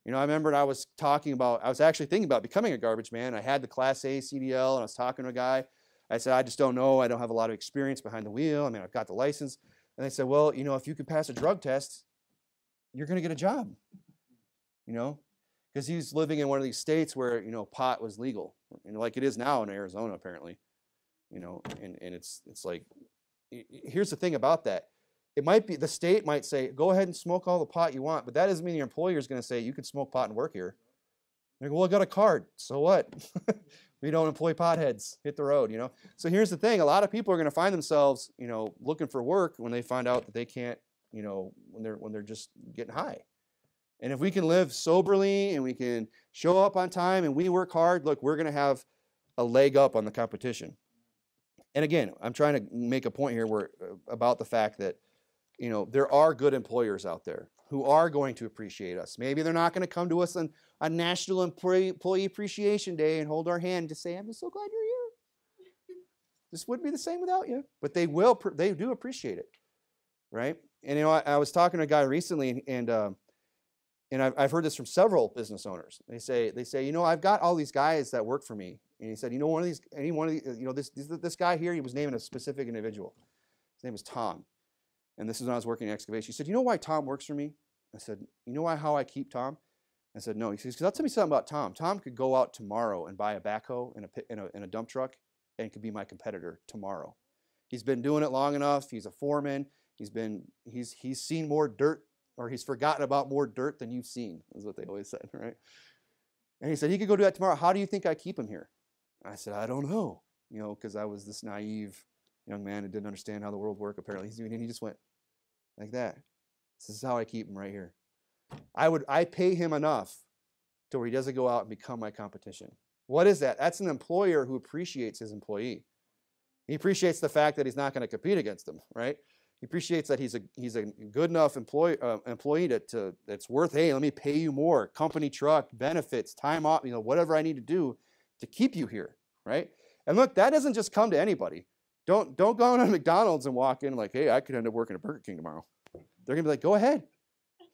You know, I remember I was talking about, I was actually thinking about becoming a garbage man. I had the Class A CDL and I was talking to a guy. I said, I just don't know. I don't have a lot of experience behind the wheel. I mean, I've got the license. And they said, well, you know, if you could pass a drug test, you're going to get a job. You know, because he's living in one of these states where, you know, pot was legal, like it is now in Arizona, apparently. You know, and, and it's, it's like here's the thing about that. It might be the state might say, go ahead and smoke all the pot you want, but that doesn't mean your employer is going to say you can smoke pot and work here. They go, well, I got a card. So what? we don't employ potheads. Hit the road, you know. So here's the thing: a lot of people are going to find themselves, you know, looking for work when they find out that they can't, you know, when they're when they're just getting high. And if we can live soberly and we can show up on time and we work hard, look, we're going to have a leg up on the competition. And again, I'm trying to make a point here where uh, about the fact that you know there are good employers out there who are going to appreciate us. Maybe they're not going to come to us on a National Employee, Employee Appreciation Day and hold our hand to say, "I'm so glad you're here." This wouldn't be the same without you, but they will. They do appreciate it, right? And you know, I, I was talking to a guy recently, and, and um, and I've, I've heard this from several business owners. They say, they say, you know, I've got all these guys that work for me. And he said, you know, one of these, any one of these, you know, this, this, this guy here, he was naming a specific individual. His name was Tom. And this is when I was working in excavation. He said, you know why Tom works for me? I said, you know why, how I keep Tom? I said, no. He says, because I'll tell me something about Tom. Tom could go out tomorrow and buy a backhoe and a, in a, in a dump truck and could be my competitor tomorrow. He's been doing it long enough. He's a foreman. He's been, he's, he's seen more dirt or he's forgotten about more dirt than you've seen, is what they always said, right? And he said, he could go do that tomorrow. How do you think I keep him here? I said, I don't know, you know, because I was this naive young man who didn't understand how the world worked, apparently. He's doing, he just went like that. This is how I keep him right here. I would, I pay him enough to where he doesn't go out and become my competition. What is that? That's an employer who appreciates his employee. He appreciates the fact that he's not going to compete against them, right? He appreciates that he's a he's a good enough employee uh, employee to, to that's worth. Hey, let me pay you more. Company truck, benefits, time off. You know, whatever I need to do to keep you here, right? And look, that doesn't just come to anybody. Don't don't go on McDonald's and walk in like, hey, I could end up working at Burger King tomorrow. They're gonna be like, go ahead,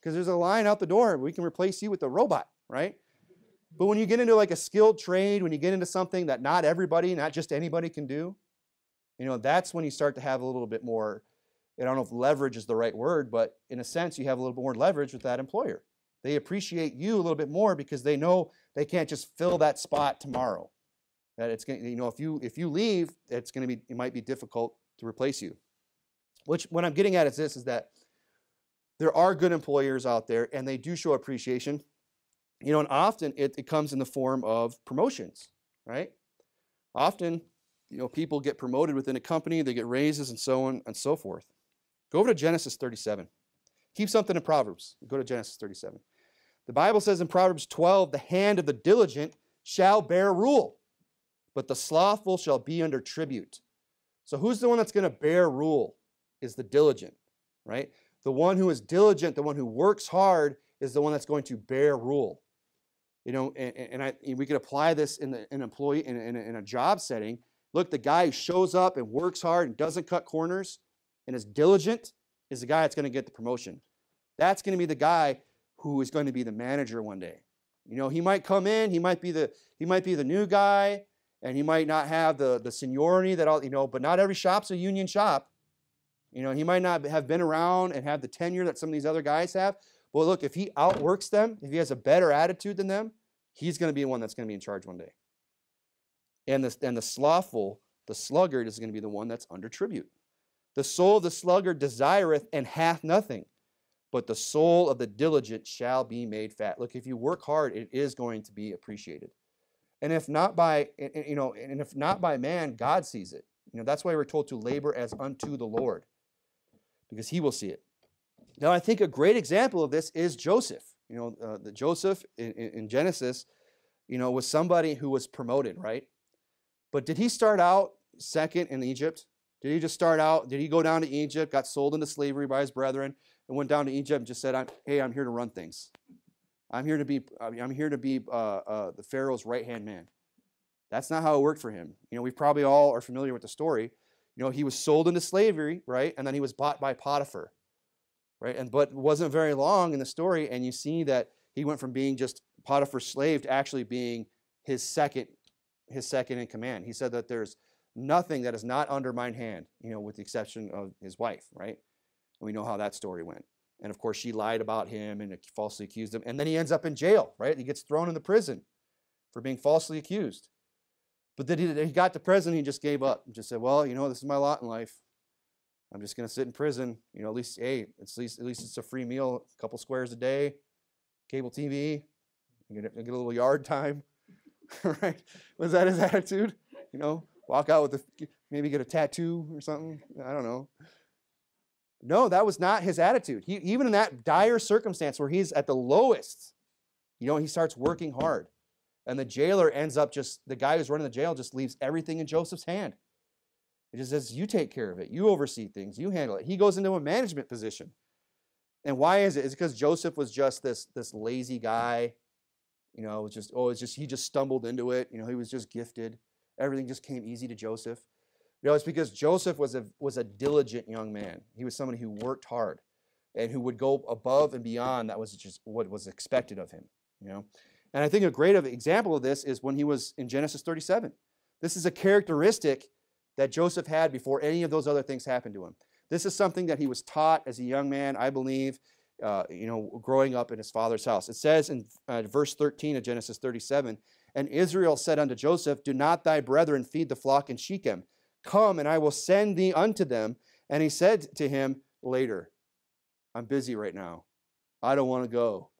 because there's a line out the door. We can replace you with a robot, right? But when you get into like a skilled trade, when you get into something that not everybody, not just anybody can do, you know, that's when you start to have a little bit more I don't know if leverage is the right word, but in a sense, you have a little bit more leverage with that employer. They appreciate you a little bit more because they know they can't just fill that spot tomorrow. That it's going, you know, if you if you leave, it's going to be it might be difficult to replace you. Which what I'm getting at is this: is that there are good employers out there, and they do show appreciation. You know, and often it, it comes in the form of promotions, right? Often, you know, people get promoted within a company, they get raises, and so on and so forth. Go over to Genesis 37. Keep something in Proverbs. Go to Genesis 37. The Bible says in Proverbs 12, the hand of the diligent shall bear rule, but the slothful shall be under tribute. So who's the one that's going to bear rule? Is the diligent, right? The one who is diligent, the one who works hard, is the one that's going to bear rule. You know, and, and I, we could apply this in the, an employee in, in, in a job setting. Look, the guy who shows up and works hard and doesn't cut corners, and is diligent is the guy that's going to get the promotion. That's going to be the guy who is going to be the manager one day. You know, he might come in, he might be the he might be the new guy, and he might not have the the seniority that all you know, but not every shop's a union shop. You know, he might not have been around and have the tenure that some of these other guys have. But look, if he outworks them, if he has a better attitude than them, he's going to be the one that's going to be in charge one day. And the, and the slothful, the sluggard, is going to be the one that's under tribute. The soul of the sluggard desireth and hath nothing, but the soul of the diligent shall be made fat. Look, if you work hard, it is going to be appreciated. And if not by, you know, and if not by man, God sees it. You know, that's why we're told to labor as unto the Lord, because he will see it. Now, I think a great example of this is Joseph. You know, uh, the Joseph in, in Genesis, you know, was somebody who was promoted, right? But did he start out second in Egypt? Did he just start out? Did he go down to Egypt, got sold into slavery by his brethren, and went down to Egypt and just said, "Hey, I'm here to run things. I'm here to be. I'm here to be uh, uh, the Pharaoh's right hand man." That's not how it worked for him. You know, we probably all are familiar with the story. You know, he was sold into slavery, right, and then he was bought by Potiphar, right, and but it wasn't very long in the story, and you see that he went from being just Potiphar's slave to actually being his second, his second in command. He said that there's nothing that is not under mine hand, you know, with the exception of his wife, right? And we know how that story went. And of course, she lied about him and falsely accused him. And then he ends up in jail, right? He gets thrown in the prison for being falsely accused. But then he, got to prison, he just gave up and just said, well, you know, this is my lot in life. I'm just going to sit in prison. You know, at least, hey, at least, at least it's a free meal, a couple squares a day, cable TV, get, get a little yard time, right? Was that his attitude? You know, walk out with a maybe get a tattoo or something. I don't know. No, that was not his attitude. He, even in that dire circumstance where he's at the lowest, you know, he starts working hard. And the jailer ends up just, the guy who's running the jail just leaves everything in Joseph's hand. He just says, You take care of it. You oversee things. You handle it. He goes into a management position. And why is it? Is it because Joseph was just this, this lazy guy? You know, it was just, oh, it's just, he just stumbled into it. You know, he was just gifted. Everything just came easy to Joseph. You know, it's because Joseph was a, was a diligent young man. He was somebody who worked hard and who would go above and beyond that was just what was expected of him, you know. And I think a great example of this is when he was in Genesis 37. This is a characteristic that Joseph had before any of those other things happened to him. This is something that he was taught as a young man, I believe, uh, you know, growing up in his father's house. It says in uh, verse 13 of Genesis 37, And Israel said unto Joseph, Do not thy brethren feed the flock in Shechem? Come, and I will send thee unto them. And he said to him later, I'm busy right now. I don't want to go.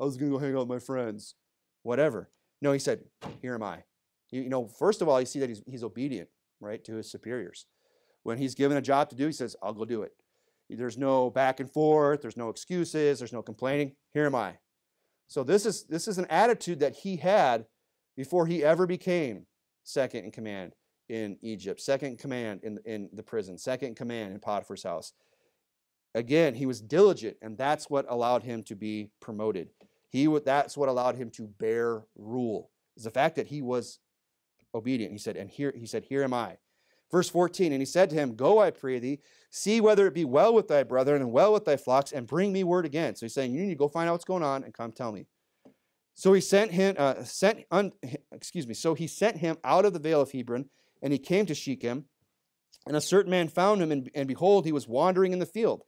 I was going to go hang out with my friends. Whatever. No, he said, Here am I. You, know, first of all, you see that he's, he's obedient, right, to his superiors. When he's given a job to do, he says, I'll go do it. There's no back and forth, there's no excuses, there's no complaining. Here am I. So this is this is an attitude that he had before he ever became second in command in Egypt, second in command in, in the prison, second in command in Potiphar's house. Again, he was diligent, and that's what allowed him to be promoted. He that's what allowed him to bear rule. Is the fact that he was obedient. He said, and here he said, Here am I. Verse 14, and he said to him, Go, I pray thee, see whether it be well with thy brethren and well with thy flocks, and bring me word again. So he's saying, You need to go find out what's going on and come tell me. So he sent him, uh, sent, un, excuse me, so he sent him out of the vale of Hebron and he came to Shechem, and a certain man found him, and, and behold, he was wandering in the field.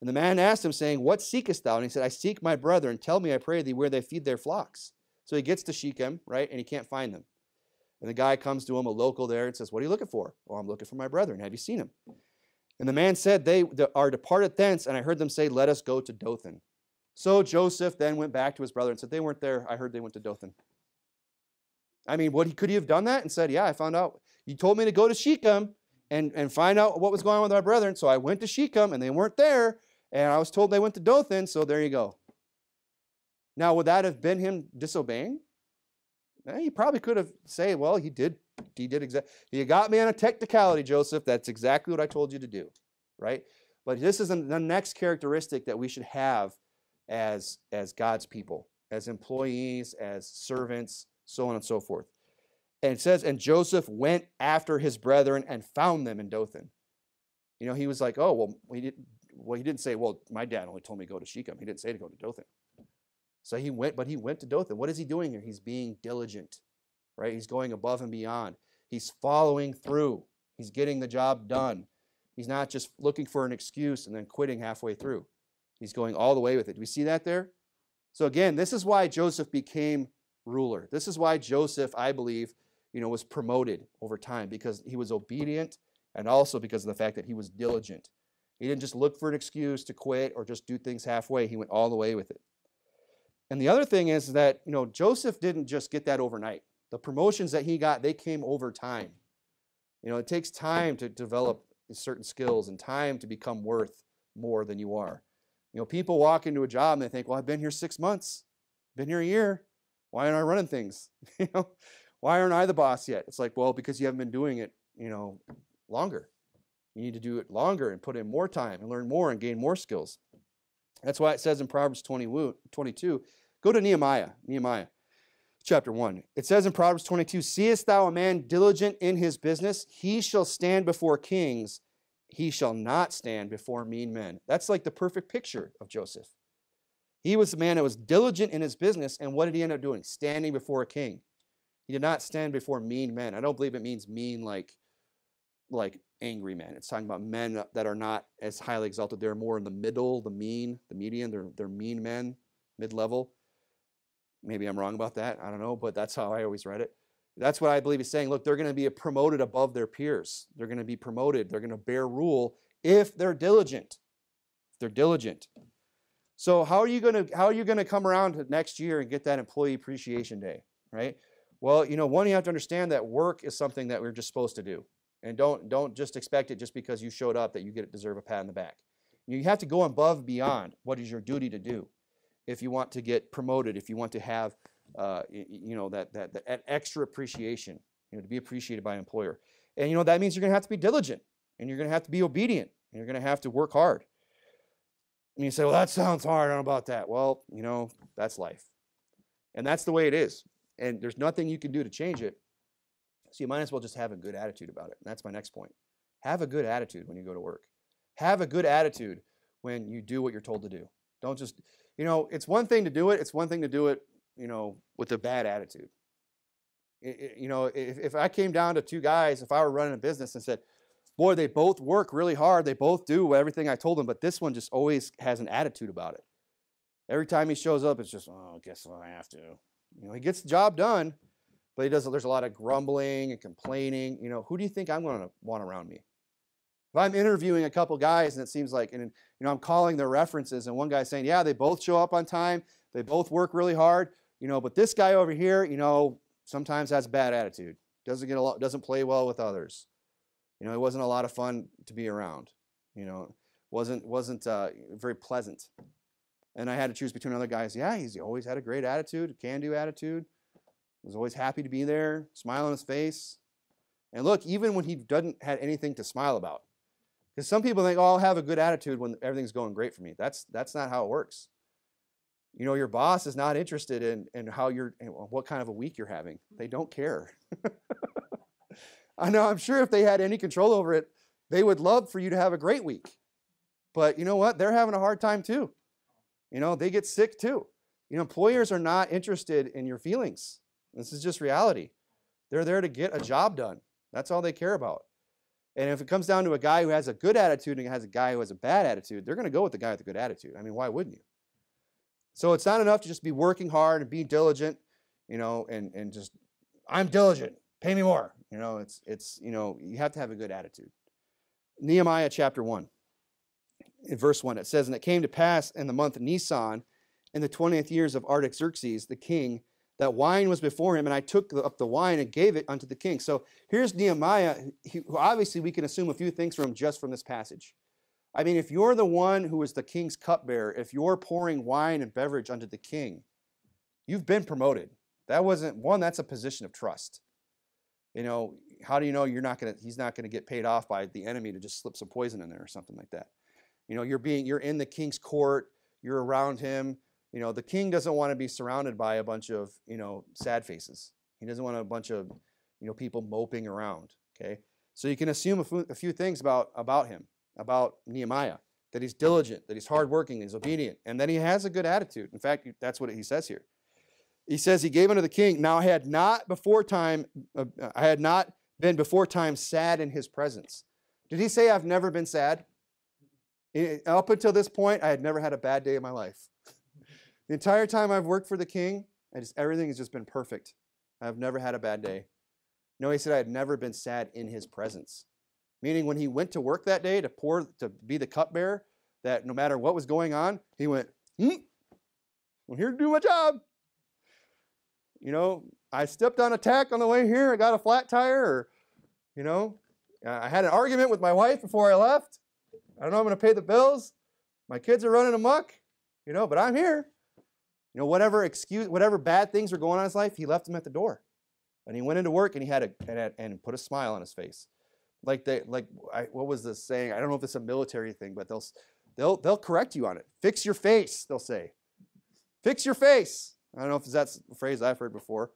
And the man asked him, saying, What seekest thou? And he said, I seek my brethren. Tell me, I pray thee, where they feed their flocks. So he gets to Shechem, right, and he can't find them. And the guy comes to him, a local there, and says, What are you looking for? Oh, I'm looking for my brethren. Have you seen them? And the man said, They are departed thence, and I heard them say, Let us go to Dothan. So Joseph then went back to his brother and said, They weren't there. I heard they went to Dothan. I mean, what could he have done that and said, Yeah, I found out. You told me to go to Shechem and, and find out what was going on with our brethren. So I went to Shechem and they weren't there. And I was told they went to Dothan. So there you go. Now, would that have been him disobeying? Eh, he probably could have said, well, he did, he did exactly. You got me on a technicality, Joseph. That's exactly what I told you to do, right? But this is the next characteristic that we should have as, as God's people, as employees, as servants, so on and so forth. And it says, and Joseph went after his brethren and found them in Dothan. You know, he was like, oh, well, he didn't, well, he didn't say, well, my dad only told me to go to Shechem. He didn't say to go to Dothan. So he went, but he went to Dothan. What is he doing here? He's being diligent, right? He's going above and beyond. He's following through. He's getting the job done. He's not just looking for an excuse and then quitting halfway through. He's going all the way with it. Do we see that there? So again, this is why Joseph became ruler. This is why Joseph, I believe, you know, was promoted over time because he was obedient and also because of the fact that he was diligent. He didn't just look for an excuse to quit or just do things halfway. He went all the way with it. And the other thing is that, you know, Joseph didn't just get that overnight. The promotions that he got, they came over time. You know, it takes time to develop certain skills and time to become worth more than you are. You know, people walk into a job and they think, well, I've been here six months, been here a year. Why aren't I running things? you know, why aren't I the boss yet? It's like, well, because you haven't been doing it, you know, longer. You need to do it longer and put in more time and learn more and gain more skills. That's why it says in Proverbs 20, 22, go to Nehemiah, Nehemiah chapter 1. It says in Proverbs 22, Seest thou a man diligent in his business? He shall stand before kings. He shall not stand before mean men. That's like the perfect picture of Joseph. He was the man that was diligent in his business, and what did he end up doing? Standing before a king. He did not stand before mean men. I don't believe it means mean like, like angry men. It's talking about men that are not as highly exalted. They're more in the middle, the mean, the median. They're, they're mean men, mid-level. Maybe I'm wrong about that. I don't know, but that's how I always read it. That's what I believe he's saying. Look, they're going to be promoted above their peers. They're going to be promoted. They're going to bear rule if they're diligent. If they're diligent. So how are you going to how are you going to come around next year and get that employee appreciation day, right? Well, you know, one, you have to understand that work is something that we're just supposed to do. And don't, don't just expect it just because you showed up that you get deserve a pat on the back. You have to go above beyond what is your duty to do if you want to get promoted, if you want to have uh, you know that, that that extra appreciation, you know, to be appreciated by an employer. And you know that means you're going to have to be diligent, and you're going to have to be obedient, and you're going to have to work hard. And you say, "Well, that sounds hard. I don't know about that." Well, you know, that's life, and that's the way it is. And there's nothing you can do to change it. So you might as well just have a good attitude about it. And that's my next point. Have a good attitude when you go to work. Have a good attitude when you do what you're told to do. Don't just, you know, it's one thing to do it, it's one thing to do it, you know, with a bad attitude. It, it, you know, if, if I came down to two guys, if I were running a business and said, boy, they both work really hard, they both do everything I told them, but this one just always has an attitude about it. Every time he shows up, it's just, oh, I guess what I have to. You know, he gets the job done, but he does. There's a lot of grumbling and complaining. You know, who do you think I'm going to want around me? If I'm interviewing a couple guys and it seems like, and you know, I'm calling their references, and one guy's saying, yeah, they both show up on time, they both work really hard, you know, but this guy over here, you know, sometimes has a bad attitude, doesn't get a lot, doesn't play well with others. You know, it wasn't a lot of fun to be around. You know, wasn't wasn't uh, very pleasant. And I had to choose between other guys. Yeah, he's always had a great attitude, can-do attitude. Was always happy to be there, smile on his face. And look, even when he doesn't had anything to smile about, because some people think, oh, I'll have a good attitude when everything's going great for me. That's, that's not how it works. You know, your boss is not interested in, in how you're, in what kind of a week you're having. They don't care. I know, I'm sure if they had any control over it, they would love for you to have a great week. But you know what? They're having a hard time too. You know, they get sick too. You know, employers are not interested in your feelings. This is just reality. They're there to get a job done. That's all they care about. And if it comes down to a guy who has a good attitude and has a guy who has a bad attitude, they're going to go with the guy with the good attitude. I mean, why wouldn't you? So it's not enough to just be working hard and be diligent, you know, and, and just, I'm diligent, pay me more. You know, it's, it's, you know, you have to have a good attitude. Nehemiah chapter 1, in verse 1, it says, And it came to pass in the month Nisan, in the 20th years of Artaxerxes, the king, that wine was before him, and I took up the wine and gave it unto the king. So here's Nehemiah, who obviously we can assume a few things from just from this passage. I mean, if you're the one who is the king's cupbearer, if you're pouring wine and beverage unto the king, you've been promoted. That wasn't one, that's a position of trust. You know, how do you know you're not gonna he's not gonna get paid off by the enemy to just slip some poison in there or something like that? You know, you're being you're in the king's court, you're around him, you know, the king doesn't want to be surrounded by a bunch of, you know, sad faces. He doesn't want a bunch of, you know, people moping around. Okay. So you can assume a, few, a few things about, about him, about Nehemiah, that he's diligent, that he's hardworking, he's obedient, and that he has a good attitude. In fact, that's what he says here. He says he gave unto the king. Now I had not before time, uh, I had not been before time sad in his presence. Did he say I've never been sad? Up until this point, I had never had a bad day in my life. The entire time I've worked for the king, I just everything has just been perfect. I've never had a bad day. No, he said I had never been sad in his presence. Meaning when he went to work that day to pour to be the cupbearer, that no matter what was going on, he went, hmm, I'm here to do my job. You know, I stepped on a tack on the way here, I got a flat tire, or, you know, I had an argument with my wife before I left. I don't know I'm going to pay the bills. My kids are running amok, you know, but I'm here. You know, whatever excuse, whatever bad things were going on in his life, he left them at the door. And he went into work and he had a and, and put a smile on his face. Like they like I, what was this saying? I don't know if it's a military thing, but they'll they'll they'll correct you on it. Fix your face, they'll say. Fix your face. I don't know if that's a phrase I've heard before.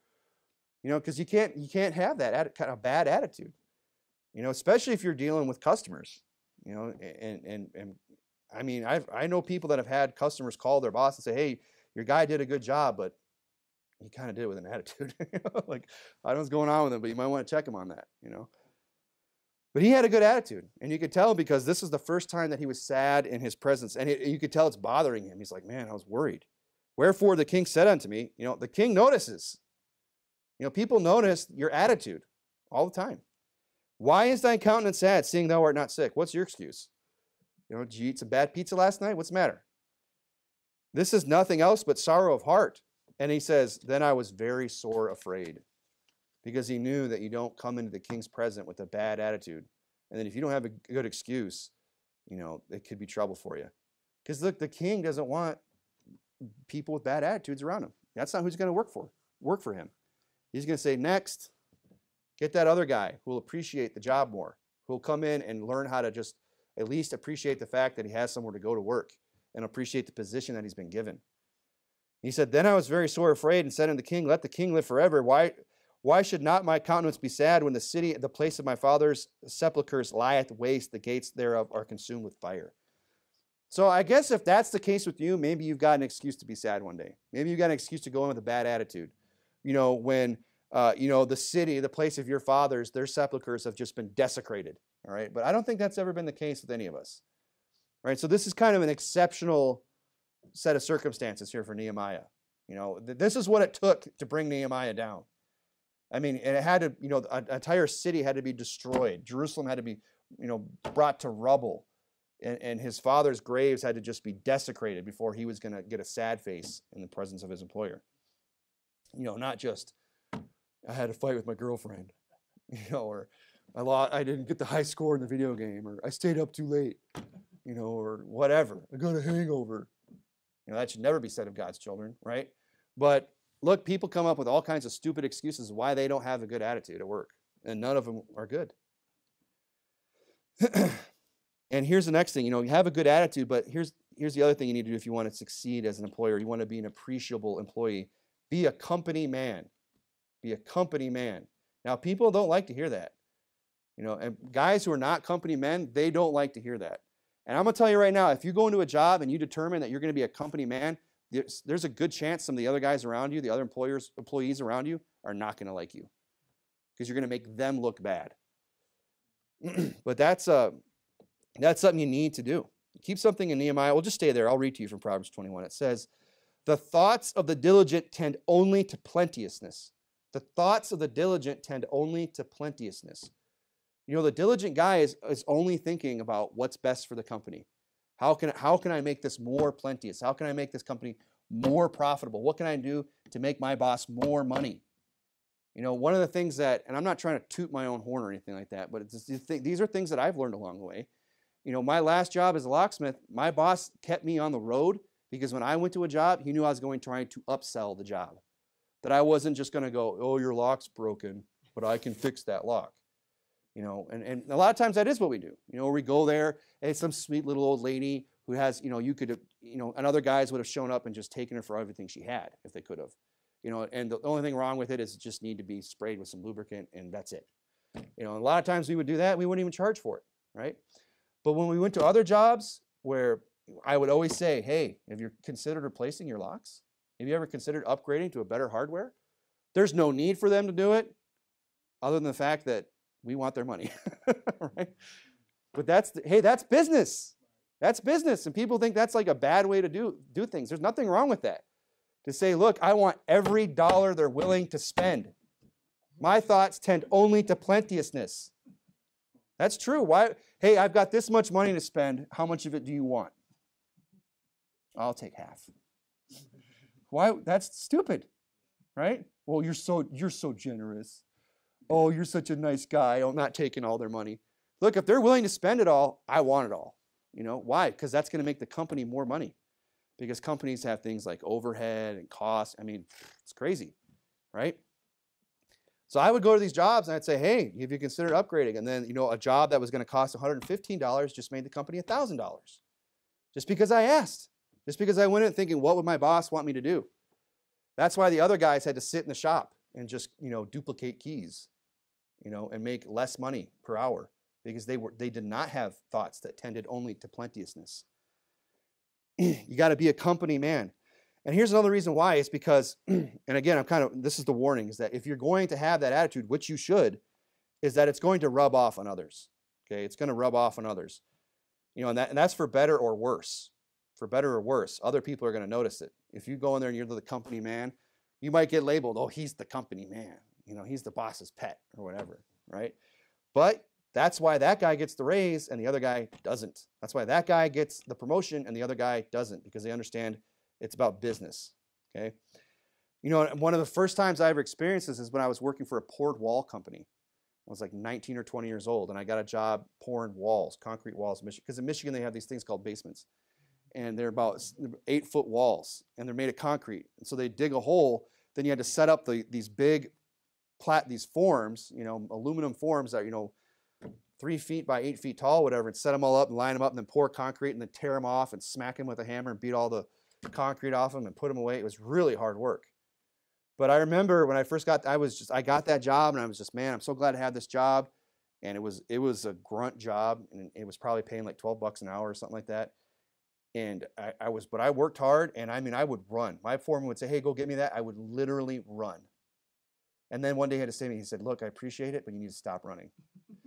You know, because you can't you can't have that kind of bad attitude. You know, especially if you're dealing with customers. You know, and and and I mean, I I know people that have had customers call their boss and say, "Hey, your guy did a good job, but he kind of did it with an attitude. like, I don't know what's going on with him, but you might want to check him on that, you know. But he had a good attitude, and you could tell because this is the first time that he was sad in his presence, and it, you could tell it's bothering him. He's like, "Man, I was worried." Wherefore the king said unto me, you know, the king notices. You know, people notice your attitude all the time. Why is thy countenance sad, seeing thou art not sick? What's your excuse? You know, did you eat some bad pizza last night? What's the matter? This is nothing else but sorrow of heart. And he says, Then I was very sore afraid because he knew that you don't come into the king's presence with a bad attitude. And then if you don't have a good excuse, you know, it could be trouble for you. Because look, the king doesn't want people with bad attitudes around him. That's not who's going to work for. Work for him. He's going to say, next, get that other guy who will appreciate the job more, who will come in and learn how to just at least appreciate the fact that he has somewhere to go to work and appreciate the position that he's been given. He said, Then I was very sore afraid and said unto the king, Let the king live forever. Why, why should not my countenance be sad when the city, the place of my father's sepulchres lieth waste, the gates thereof are consumed with fire? So I guess if that's the case with you, maybe you've got an excuse to be sad one day. Maybe you've got an excuse to go in with a bad attitude. You know, when uh, you know the city, the place of your fathers, their sepulchres have just been desecrated. All right, but I don't think that's ever been the case with any of us. All right, so this is kind of an exceptional set of circumstances here for Nehemiah. You know, th- this is what it took to bring Nehemiah down. I mean, it had to, you know, an entire city had to be destroyed. Jerusalem had to be, you know, brought to rubble. And, and his father's graves had to just be desecrated before he was going to get a sad face in the presence of his employer. You know, not just, I had a fight with my girlfriend, you know, or I, lost, I didn't get the high score in the video game, or I stayed up too late, you know, or whatever. I got a hangover. You know, that should never be said of God's children, right? But look, people come up with all kinds of stupid excuses why they don't have a good attitude at work, and none of them are good. and here's the next thing, you know, you have a good attitude, but here's here's the other thing you need to do if you want to succeed as an employer. You want to be an appreciable employee. Be a company man. Be a company man. Now, people don't like to hear that. You know, and guys who are not company men, they don't like to hear that. And I'm going to tell you right now, if you go into a job and you determine that you're going to be a company man, there's, there's a good chance some of the other guys around you, the other employers, employees around you, are not going to like you because you're going to make them look bad. but that's uh, that's something you need to do. Keep something in Nehemiah. We'll just stay there. I'll read to you from Proverbs 21. It says, "The thoughts of the diligent tend only to plenteousness. The thoughts of the diligent tend only to plenteousness." You know, the diligent guy is, is only thinking about what's best for the company. How can, how can I make this more plenteous? How can I make this company more profitable? What can I do to make my boss more money? You know, one of the things that, and I'm not trying to toot my own horn or anything like that, but these are things that I've learned along the way. You know, my last job as a locksmith, my boss kept me on the road because when I went to a job, he knew I was going trying to upsell the job. That I wasn't just going to go, oh, your lock's broken, but I can fix that lock. You know, and, and a lot of times that is what we do. You know, we go there and some sweet little old lady who has, you know, you could have, you know, and other guys would have shown up and just taken her for everything she had if they could have. You know, and the only thing wrong with it is it just need to be sprayed with some lubricant and that's it. You know, a lot of times we would do that, we wouldn't even charge for it, right? But when we went to other jobs where I would always say, hey, have you considered replacing your locks? Have you ever considered upgrading to a better hardware? There's no need for them to do it other than the fact that we want their money, right? But that's hey, that's business. That's business, and people think that's like a bad way to do do things. There's nothing wrong with that. To say, look, I want every dollar they're willing to spend. My thoughts tend only to plenteousness. That's true. Why? Hey, I've got this much money to spend. How much of it do you want? I'll take half. Why? That's stupid, right? Well, you're so you're so generous oh, you're such a nice guy. I'm not taking all their money. Look, if they're willing to spend it all, I want it all. You know, why? Because that's going to make the company more money. Because companies have things like overhead and costs. I mean, it's crazy, right? So I would go to these jobs and I'd say, hey, have you considered upgrading? And then, you know, a job that was going to cost $115 just made the company $1,000. Just because I asked. Just because I went in thinking, what would my boss want me to do? That's why the other guys had to sit in the shop and just, you know, duplicate keys you know, and make less money per hour because they were they did not have thoughts that tended only to plenteousness. you got to be a company man. And here's another reason why it's because, and again, I'm kind of this is the warning is that if you're going to have that attitude, which you should, is that it's going to rub off on others. Okay, it's going to rub off on others. You know, and, that, and that's for better or worse. For better or worse, other people are going to notice it. If you go in there and you're the company man, you might get labeled, oh, he's the company man you know, he's the boss's pet or whatever, right? But that's why that guy gets the raise and the other guy doesn't. That's why that guy gets the promotion and the other guy doesn't because they understand it's about business, okay? You know, one of the first times I ever experienced this is when I was working for a poured wall company. I was like 19 or 20 years old, and I got a job pouring walls, concrete walls, Michigan. Because in Michigan they have these things called basements, and they're about eight foot walls, and they're made of concrete. And so they dig a hole. Then you had to set up the, these big, plat these forms, you know, aluminum forms that you know, three feet by eight feet tall, whatever, and set them all up and line them up, and then pour concrete, and then tear them off and smack them with a hammer and beat all the concrete off them and put them away. It was really hard work. But I remember when I first got, I was just, I got that job and I was just, man, I'm so glad to have this job. And it was, it was a grunt job and it was probably paying like 12 bucks an hour or something like that. And I, I was, but I worked hard and I mean, I would run. My foreman would say, hey, go get me that. I would literally run. And then one day he had to say to me, he said, look, I appreciate it, but you need to stop running.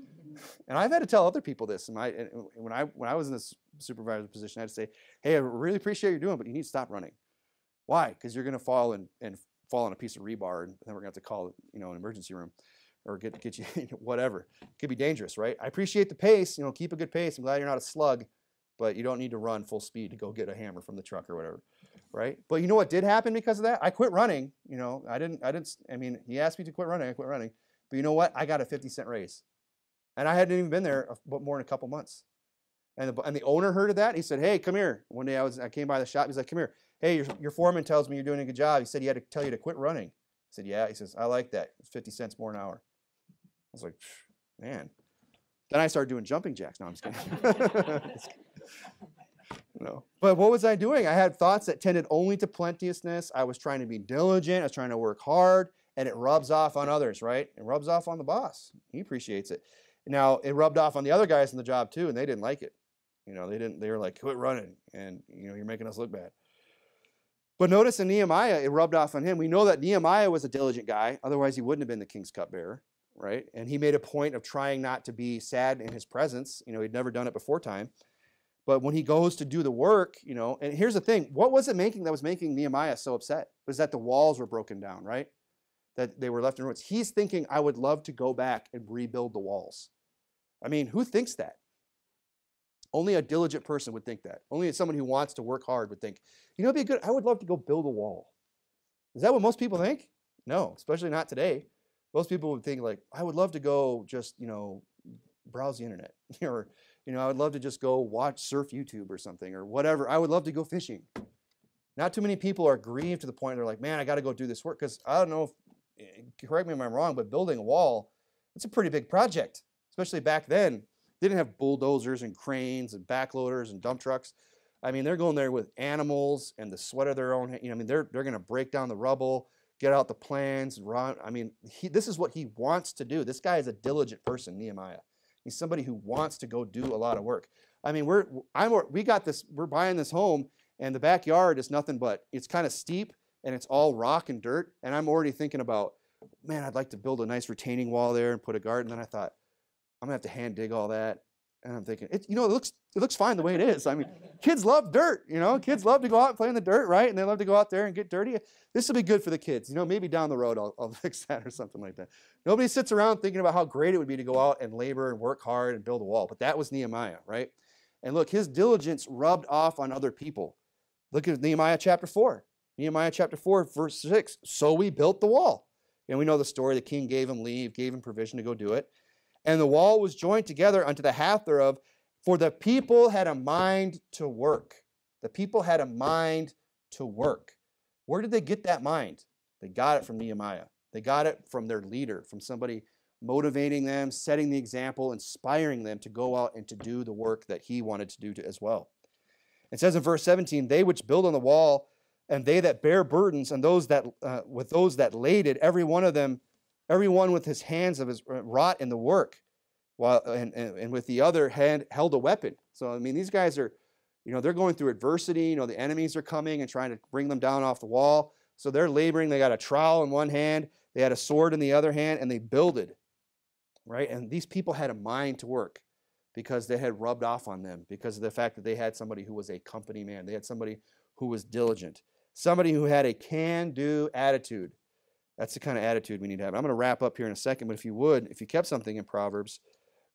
and I've had to tell other people this. My, when I when I was in this supervisor position, I had to say, "Hey, I really appreciate you're doing, but you need to stop running. Why? Because you're going to fall and, and fall on a piece of rebar, and then we're going to have to call you know an emergency room, or get get you whatever. It could be dangerous, right? I appreciate the pace. You know, keep a good pace. I'm glad you're not a slug, but you don't need to run full speed to go get a hammer from the truck or whatever, right? But you know what did happen because of that? I quit running. You know, I didn't. I didn't. I mean, he asked me to quit running. I quit running. But you know what? I got a 50 cent raise, and I hadn't even been there uh, but more than a couple months. And the, and the owner heard of that. He said, "Hey, come here." One day I was I came by the shop. He's like, "Come here." Hey, your, your foreman tells me you're doing a good job. He said he had to tell you to quit running. I said, "Yeah." He says, "I like that. It's 50 cents more an hour." I was like, "Man." Then I started doing jumping jacks. No, I'm just kidding. no. But what was I doing? I had thoughts that tended only to plenteousness. I was trying to be diligent. I was trying to work hard, and it rubs off on others, right? It rubs off on the boss. He appreciates it. Now it rubbed off on the other guys in the job too, and they didn't like it. You know, they didn't. They were like, "Quit running," and you know, you're making us look bad. But notice in Nehemiah, it rubbed off on him. We know that Nehemiah was a diligent guy; otherwise, he wouldn't have been the king's cupbearer, right? And he made a point of trying not to be sad in his presence. You know, he'd never done it before time. But when he goes to do the work, you know, and here's the thing: what was it making that was making Nehemiah so upset? Was that the walls were broken down, right? That they were left in ruins. He's thinking, "I would love to go back and rebuild the walls." I mean, who thinks that? Only a diligent person would think that. Only someone who wants to work hard would think, you know, be good. I would love to go build a wall. Is that what most people think? No, especially not today. Most people would think like, I would love to go just, you know, browse the internet, or you know, I would love to just go watch surf YouTube or something or whatever. I would love to go fishing. Not too many people are grieved to the point they're like, man, I got to go do this work because I don't know. If, eh, correct me if I'm wrong, but building a wall, it's a pretty big project, especially back then. They didn't have bulldozers and cranes and backloaders and dump trucks. I mean, they're going there with animals and the sweat of their own. You know, I mean, they're they're going to break down the rubble, get out the plans, run. I mean, he, this is what he wants to do. This guy is a diligent person, Nehemiah. He's somebody who wants to go do a lot of work. I mean, we're I'm we got this. We're buying this home, and the backyard is nothing but it's kind of steep and it's all rock and dirt. And I'm already thinking about, man, I'd like to build a nice retaining wall there and put a garden. Then I thought, I'm gonna have to hand dig all that. And I'm thinking, it, you know, it looks it looks fine the way it is. I mean, kids love dirt, you know. Kids love to go out and play in the dirt, right? And they love to go out there and get dirty. This will be good for the kids. You know, maybe down the road I'll, I'll fix that or something like that. Nobody sits around thinking about how great it would be to go out and labor and work hard and build a wall. But that was Nehemiah, right? And look, his diligence rubbed off on other people. Look at Nehemiah chapter 4. Nehemiah chapter 4, verse 6. So we built the wall. And we know the story. The king gave him leave, gave him provision to go do it. And the wall was joined together unto the half thereof, for the people had a mind to work. The people had a mind to work. Where did they get that mind? They got it from Nehemiah. They got it from their leader, from somebody motivating them, setting the example, inspiring them to go out and to do the work that he wanted to do to, as well. It says in verse 17, they which build on the wall and they that bear burdens and those that uh, with those that laid it, every one of them everyone with his hands of his uh, wrought in the work, while and, and, and with the other hand held a weapon. So I mean, these guys are, you know, they're going through adversity. You know, the enemies are coming and trying to bring them down off the wall. So they're laboring. They got a trowel in one hand, they had a sword in the other hand, and they builded. Right, and these people had a mind to work because they had rubbed off on them because of the fact that they had somebody who was a company man. They had somebody who was diligent, somebody who had a can-do attitude. That's the kind of attitude we need to have. I'm going to wrap up here in a second, but if you would, if you kept something in Proverbs,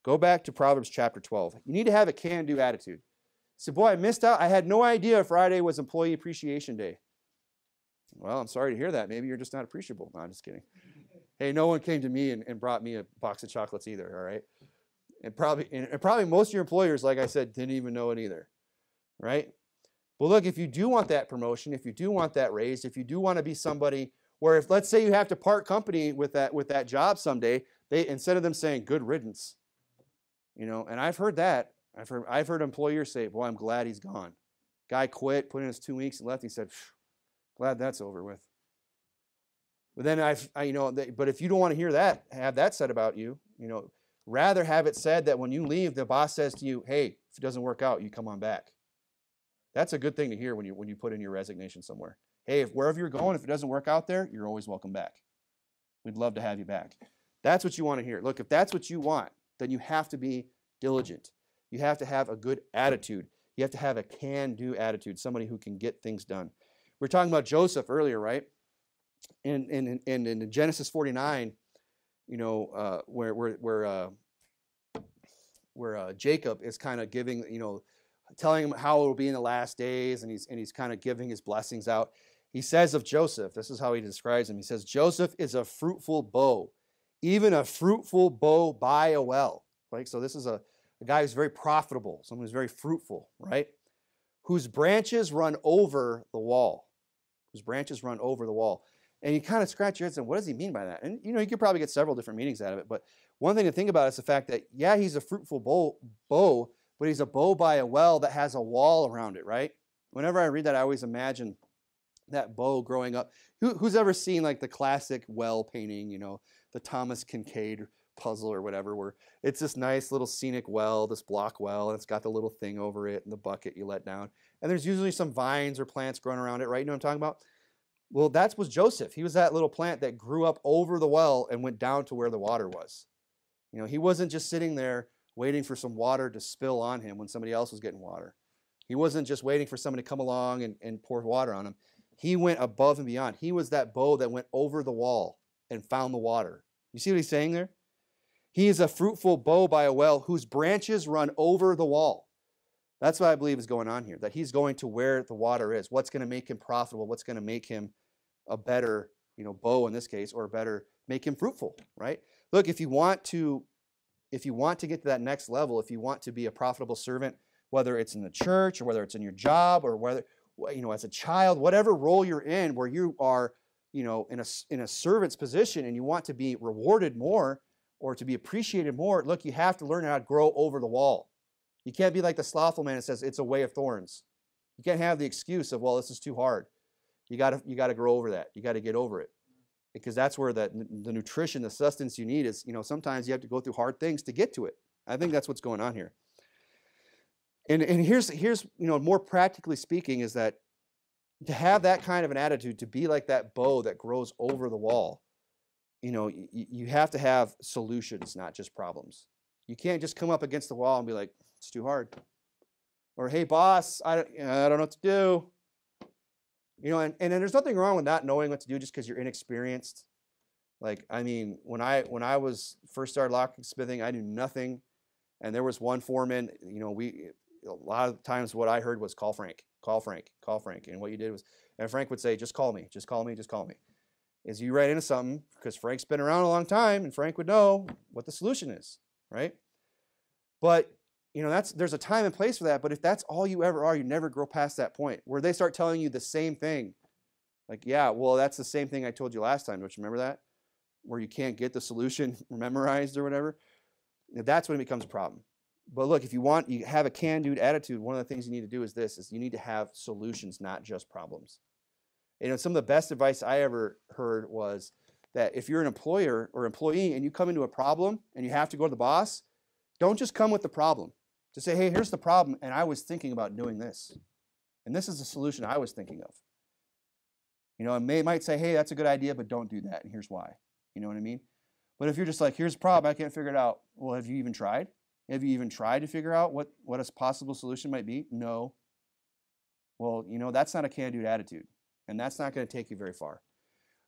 go back to Proverbs chapter 12. You need to have a can do attitude. So, boy, I missed out. I had no idea Friday was Employee Appreciation Day. Well, I'm sorry to hear that. Maybe you're just not appreciable. No, I'm just kidding. Hey, no one came to me and, and brought me a box of chocolates either, all right? And probably, and probably most of your employers, like I said, didn't even know it either, right? But look, if you do want that promotion, if you do want that raise, if you do want to be somebody where if let's say you have to part company with that with that job someday, they instead of them saying good riddance, you know, and I've heard that. I've heard I've heard employers say, "Boy, I'm glad he's gone." Guy quit, put in his two weeks, and left. He said, "Glad that's over with." But then I've, I, you know, they, but if you don't want to hear that, have that said about you, you know, rather have it said that when you leave, the boss says to you, "Hey, if it doesn't work out, you come on back." That's a good thing to hear when you when you put in your resignation somewhere. Hey, if wherever you're going, if it doesn't work out there, you're always welcome back. We'd love to have you back. That's what you want to hear. Look, if that's what you want, then you have to be diligent. You have to have a good attitude. You have to have a can do attitude, somebody who can get things done. We are talking about Joseph earlier, right? In, in, in, in Genesis 49, you know, uh, where, where, where, uh, where uh, Jacob is kind of giving, you know, telling him how it will be in the last days, and he's, and he's kind of giving his blessings out. He says of Joseph, this is how he describes him. He says, Joseph is a fruitful bough, even a fruitful bough by a well. Right? So this is a, a guy who's very profitable, someone who's very fruitful, right? Whose branches run over the wall. Whose branches run over the wall. And you kind of scratch your head saying, what does he mean by that? And you know, you could probably get several different meanings out of it. But one thing to think about is the fact that, yeah, he's a fruitful bough, bough but he's a bough by a well that has a wall around it, right? Whenever I read that, I always imagine that bough growing up. Who, who's ever seen like the classic well painting, you know, the Thomas Kinkade puzzle or whatever, where it's this nice little scenic well, this block well, and it's got the little thing over it and the bucket you let down. And there's usually some vines or plants growing around it, right? You know what I'm talking about? Well, that was Joseph. He was that little plant that grew up over the well and went down to where the water was. You know, he wasn't just sitting there waiting for some water to spill on him when somebody else was getting water. He wasn't just waiting for somebody to come along and, and pour water on him. He went above and beyond. He was that bough that went over the wall and found the water. You see what he's saying there? He is a fruitful bough by a well whose branches run over the wall. That's what I believe is going on here, that he's going to where the water is. What's going to make him profitable? What's going to make him a better, you know, bough in this case, or better, make him fruitful, right? Look, if you want to if you want to get to that next level, if you want to be a profitable servant, whether it's in the church or whether it's in your job or whether you know as a child, whatever role you're in, where you are, you know, in a in a servant's position and you want to be rewarded more or to be appreciated more, look, you have to learn how to grow over the wall. You can't be like the slothful man that says it's a way of thorns. You can't have the excuse of, well, this is too hard. You got to you got to grow over that. You got to get over it because that's where the, the nutrition, the sustenance you need is, you know, sometimes you have to go through hard things to get to it. I think that's what's going on here. And, and here's, here's, you know, more practically speaking, is that to have that kind of an attitude, to be like that bough that grows over the wall, you know, you, you have to have solutions, not just problems. You can't just come up against the wall and be like, it's too hard. Or, hey, boss, I don't, I don't know what to do. You know, and, and there's nothing wrong with not knowing what to do just because you're inexperienced. Like, I mean, when I when I was first started locksmithing, I knew nothing. And there was one foreman, you know, we a lot of times what I heard was call Frank, call Frank, call Frank. And what you did was, and Frank would say, just call me, just call me, just call me. Is you ran into something, because Frank's been around a long time, and Frank would know what the solution is, right? But you know, that's there's a time and place for that. But if that's all you ever are, you never grow past that point where they start telling you the same thing. Like, yeah, well, that's the same thing I told you last time. Don't you remember that? Where you can't get the solution memorized or whatever. That's when it becomes a problem. But look, if you want, you have a can-do attitude. One of the things you need to do is this: is you need to have solutions, not just problems. You know, some of the best advice I ever heard was that if you're an employer or employee and you come into a problem and you have to go to the boss, don't just come with the problem to say, hey, here's the problem, and I was thinking about doing this. And this is the solution I was thinking of. You know, and they might say, hey, that's a good idea, but don't do that, and here's why. You know what I mean? But if you're just like, here's the problem, I can't figure it out. Well, have you even tried? Have you even tried to figure out what, what a possible solution might be? No. Well, you know, that's not a can-do attitude, and that's not going to take you very far.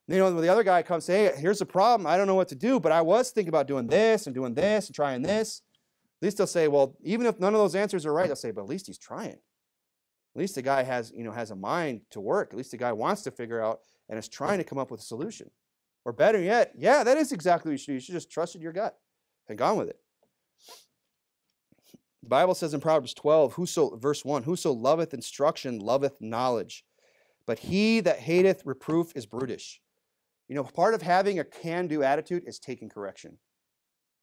You know, when the other guy comes, say, hey, here's the problem, I don't know what to do, but I was thinking about doing this and doing this and trying this. At least they'll say, well, even if none of those answers are right, they'll say, but at least he's trying. At least the guy has, you know, has a mind to work. At least the guy wants to figure out and is trying to come up with a solution. Or better yet, yeah, that is exactly what you should do. You should just trusted your gut and gone with it. The Bible says in Proverbs 12, whoso, verse 1, whoso loveth instruction loveth knowledge, but he that hateth reproof is brutish. You know, part of having a can do attitude is taking correction.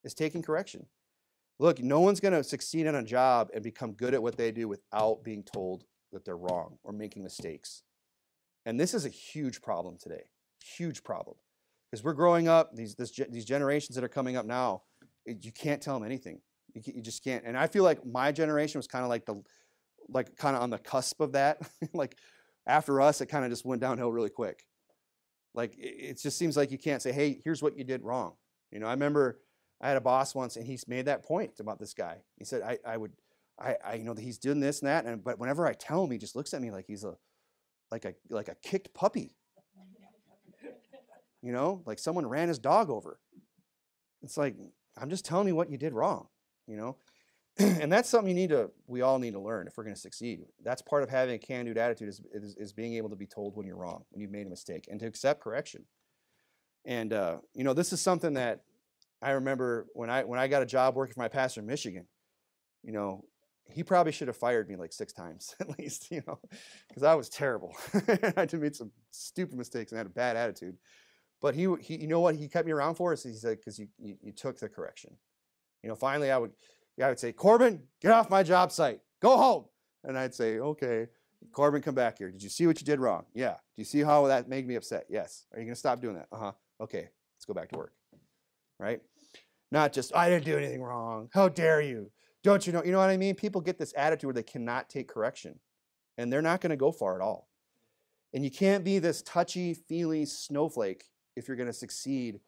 Is taking correction. Look, no one's going to succeed in a job and become good at what they do without being told that they're wrong or making mistakes. And this is a huge problem today. Huge problem. Because we're growing up, these, this, these generations that are coming up now, you can't tell them anything. You, you just can't. And I feel like my generation was kind of like the, like kind of on the cusp of that. like after us, it kind of just went downhill really quick. Like it, it just seems like you can't say, hey, here's what you did wrong. You know, I remember I had a boss once, and he's made that point about this guy. He said, I, I would, I, I, you know, he's doing this and that, and but whenever I tell him, he just looks at me like he's a, like a, like a kicked puppy. You know, like someone ran his dog over. It's like I'm just telling you what you did wrong. You know, and that's something you need to, we all need to learn if we're going to succeed. That's part of having a can-do attitude is, is, is being able to be told when you're wrong, when you've made a mistake, and to accept correction. And uh, you know, this is something that I remember when I when I got a job working for my pastor in Michigan, you know, he probably should have fired me like six times at least, you know, because I was terrible. I make some stupid mistakes and had a bad attitude. But he, he you know what he kept me around for? Is he said, because you, you, you took the correction. You know, finally I would, I would say, Corbin, get off my job site. Go home. And I'd say, okay, Corbin, come back here. Did you see what you did wrong? Yeah. Do you see how that made me upset? Yes. Are you going to stop doing that? Uh huh. Okay. Let's go back to work right? Not just, I didn't do anything wrong. How dare you? Don't you know? You know what I mean? People get this attitude where they cannot take correction and they're not going to go far at all. And you can't be this touchy feely snowflake if you're going to succeed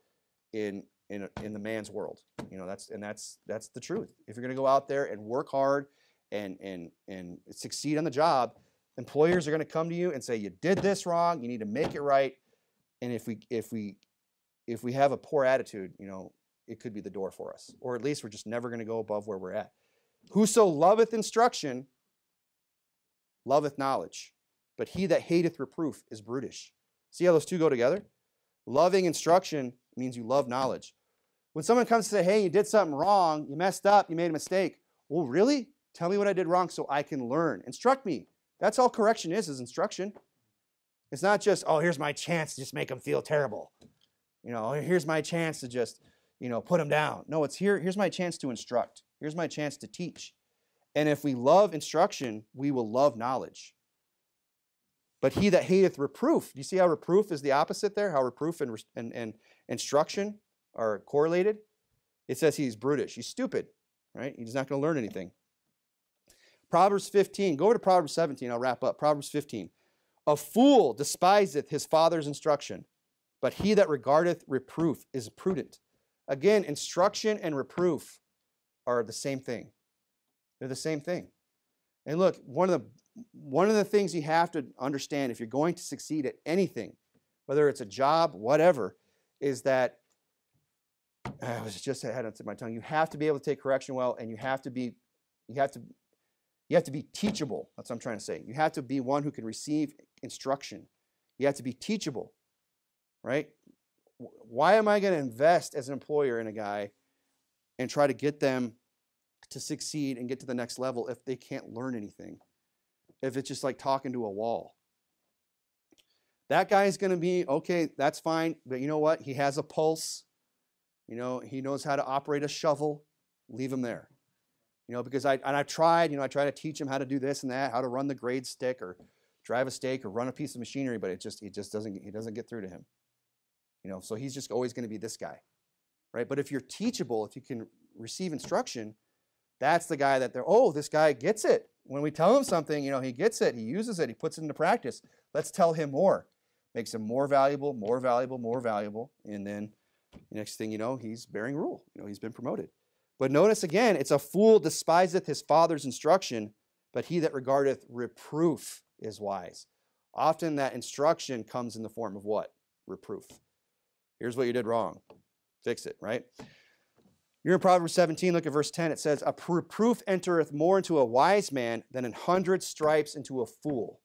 in, in, in the man's world. You know, that's, and that's, that's the truth. If you're going to go out there and work hard and, and, and succeed on the job, employers are going to come to you and say, you did this wrong. You need to make it right. And if we, if we if we have a poor attitude, you know, it could be the door for us. Or at least we're just never going to go above where we're at. Whoso loveth instruction loveth knowledge, but he that hateth reproof is brutish. See how those two go together? Loving instruction means you love knowledge. When someone comes to say, hey, you did something wrong, you messed up, you made a mistake. Well, really? Tell me what I did wrong so I can learn. Instruct me. That's all correction is, is instruction. It's not just, oh, here's my chance to just make them feel terrible. You know, here's my chance to just, you know, put them down. No, it's here, here's my chance to instruct. Here's my chance to teach. And if we love instruction, we will love knowledge. But he that hateth reproof, do you see how reproof is the opposite there? How reproof and, and, and instruction are correlated? It says he's brutish. He's stupid, right? He's not going to learn anything. Proverbs 15. Go over to Proverbs 17. I'll wrap up. Proverbs 15. A fool despiseth his father's instruction, but he that regardeth reproof is prudent. Again, instruction and reproof are the same thing. They're the same thing. And look, one of the one of the things you have to understand if you're going to succeed at anything, whether it's a job, whatever, is that I was just ahead of my tongue. You have to be able to take correction well, and you have to be, you have to, you have to be teachable. That's what I'm trying to say. You have to be one who can receive instruction. You have to be teachable right? Why am I going to invest as an employer in a guy and try to get them to succeed and get to the next level if they can't learn anything? If it's just like talking to a wall. That guy is going to be okay, that's fine, but you know what? He has a pulse. You know, he knows how to operate a shovel. Leave him there. You know, because I and I've tried, you know, I try to teach him how to do this and that, how to run the grade stick or drive a stake or run a piece of machinery, but it just it just doesn't he doesn't get through to him. You know, so he's just always going to be this guy, right? But if you're teachable, if you can receive instruction, that's the guy that they're, oh, this guy gets it. When we tell him something, you know, he gets it, he uses it, he puts it into practice. Let's tell him more. Makes him more valuable, more valuable, more valuable. And then the next thing you know, he's bearing rule. You know, he's been promoted. But notice again, it's a fool despiseth his father's instruction, but he that regardeth reproof is wise. Often that instruction comes in the form of what? Reproof. Here's what you did wrong. Fix it, right? You're in Proverbs 17, look at verse 10. It says, A reproof entereth more into a wise man than an hundred stripes into a fool.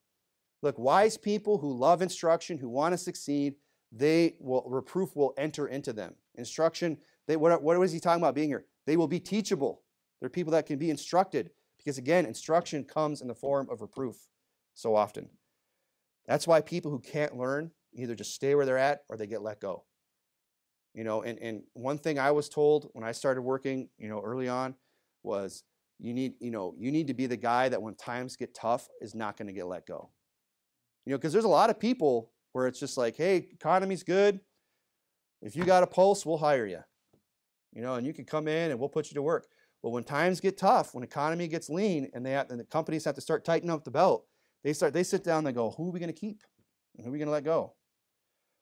Look, wise people who love instruction, who want to succeed, they will reproof will enter into them. Instruction, they what, what is he talking about being here? They will be teachable. They're people that can be instructed. Because again, instruction comes in the form of reproof so often. That's why people who can't learn either just stay where they're at or they get let go. You know, and, and one thing I was told when I started working, you know, early on was you need, you know, you need to be the guy that when times get tough is not going to get let go. You know, because there's a lot of people where it's just like, hey, economy's good. If you got a pulse, we'll hire you. You know, and you can come in and we'll put you to work. But when times get tough, when economy gets lean, and they have, and the companies have to start tightening up the belt, they start they sit down and they go, who are we going to keep? And who are we going to let go?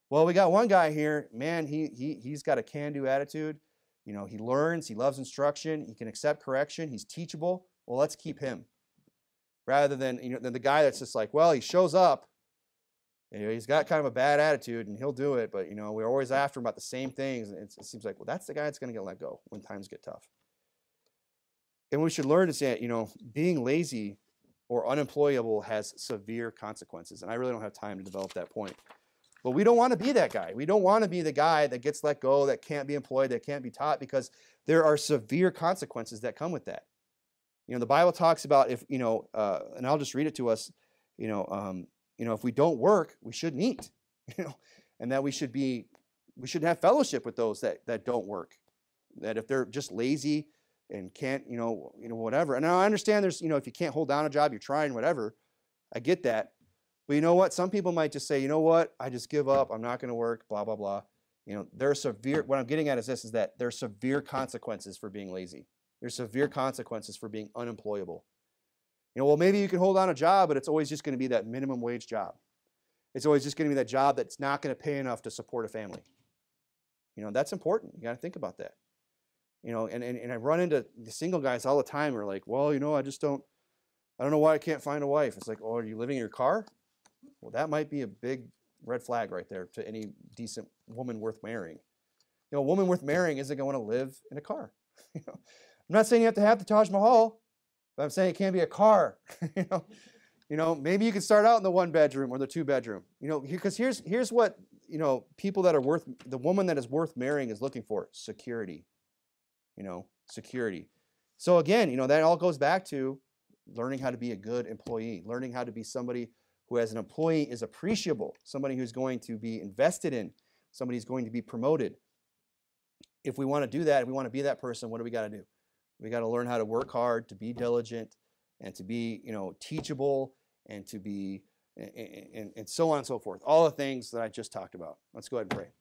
Well, we got one guy here, man, he, he, he's got a can-do attitude. You know, he learns, he loves instruction, he can accept correction, he's teachable. Well, let's keep him. Rather than, you know, than the guy that's just like, well, he shows up, you know, he's got kind of a bad attitude and he'll do it, but you know, we're always after him about the same things. And it seems like, well, that's the guy that's going to get let go when times get tough. And we should learn to say, you know, being lazy or unemployable has severe consequences. And I really don't have time to develop that point. But we don't want to be that guy. We don't want to be the guy that gets let go, that can't be employed, that can't be taught, because there are severe consequences that come with that. You know, the Bible talks about if, you know, uh, and I'll just read it to us, you know, um, you know, if we don't work, we shouldn't eat, you know, and that we should be, we should have fellowship with those that, that don't work. That if they're just lazy, and can't, you know, you know, whatever. And I understand there's, you know, if you can't hold down a job, you're trying, whatever. I get that. But you know what? Some people might just say, you know what? I just give up. I'm not going to work, blah, blah, blah. You know, there are severe, what I'm getting at is this, is that there are severe consequences for being lazy. There's severe consequences for being unemployable. You know, well, maybe you can hold on a job, but it's always just going to be that minimum wage job. It's always just going to be that job that's not going to pay enough to support a family. You know, that's important. You got to think about that. You know, and, and, and I run into the single guys all the time who are like, well, you know, I just don't, I don't know why I can't find a wife. It's like, oh, are you living in your car? Well, that might be a big red flag right there to any decent woman worth marrying. You know, a woman worth marrying isn't going to live in a car. you know, I'm not saying you have to have the Taj Mahal, but I'm saying it can't be a car. you know, you know, maybe you can start out in the one bedroom or the two bedroom. You know, because here's here's what you know people that are worth the woman that is worth marrying is looking for security you know, security. So again, you know, that all goes back to learning how to be a good employee, learning how to be somebody who as an employee is appreciable, somebody who's going to be invested in, somebody who's going to be promoted. If we want to do that, if we want to be that person, what do we got to do? We got to learn how to work hard, to be diligent, and to be, you know, teachable, and to be, and, and, and so on and so forth. All the things that I just talked about. Let's go ahead and pray.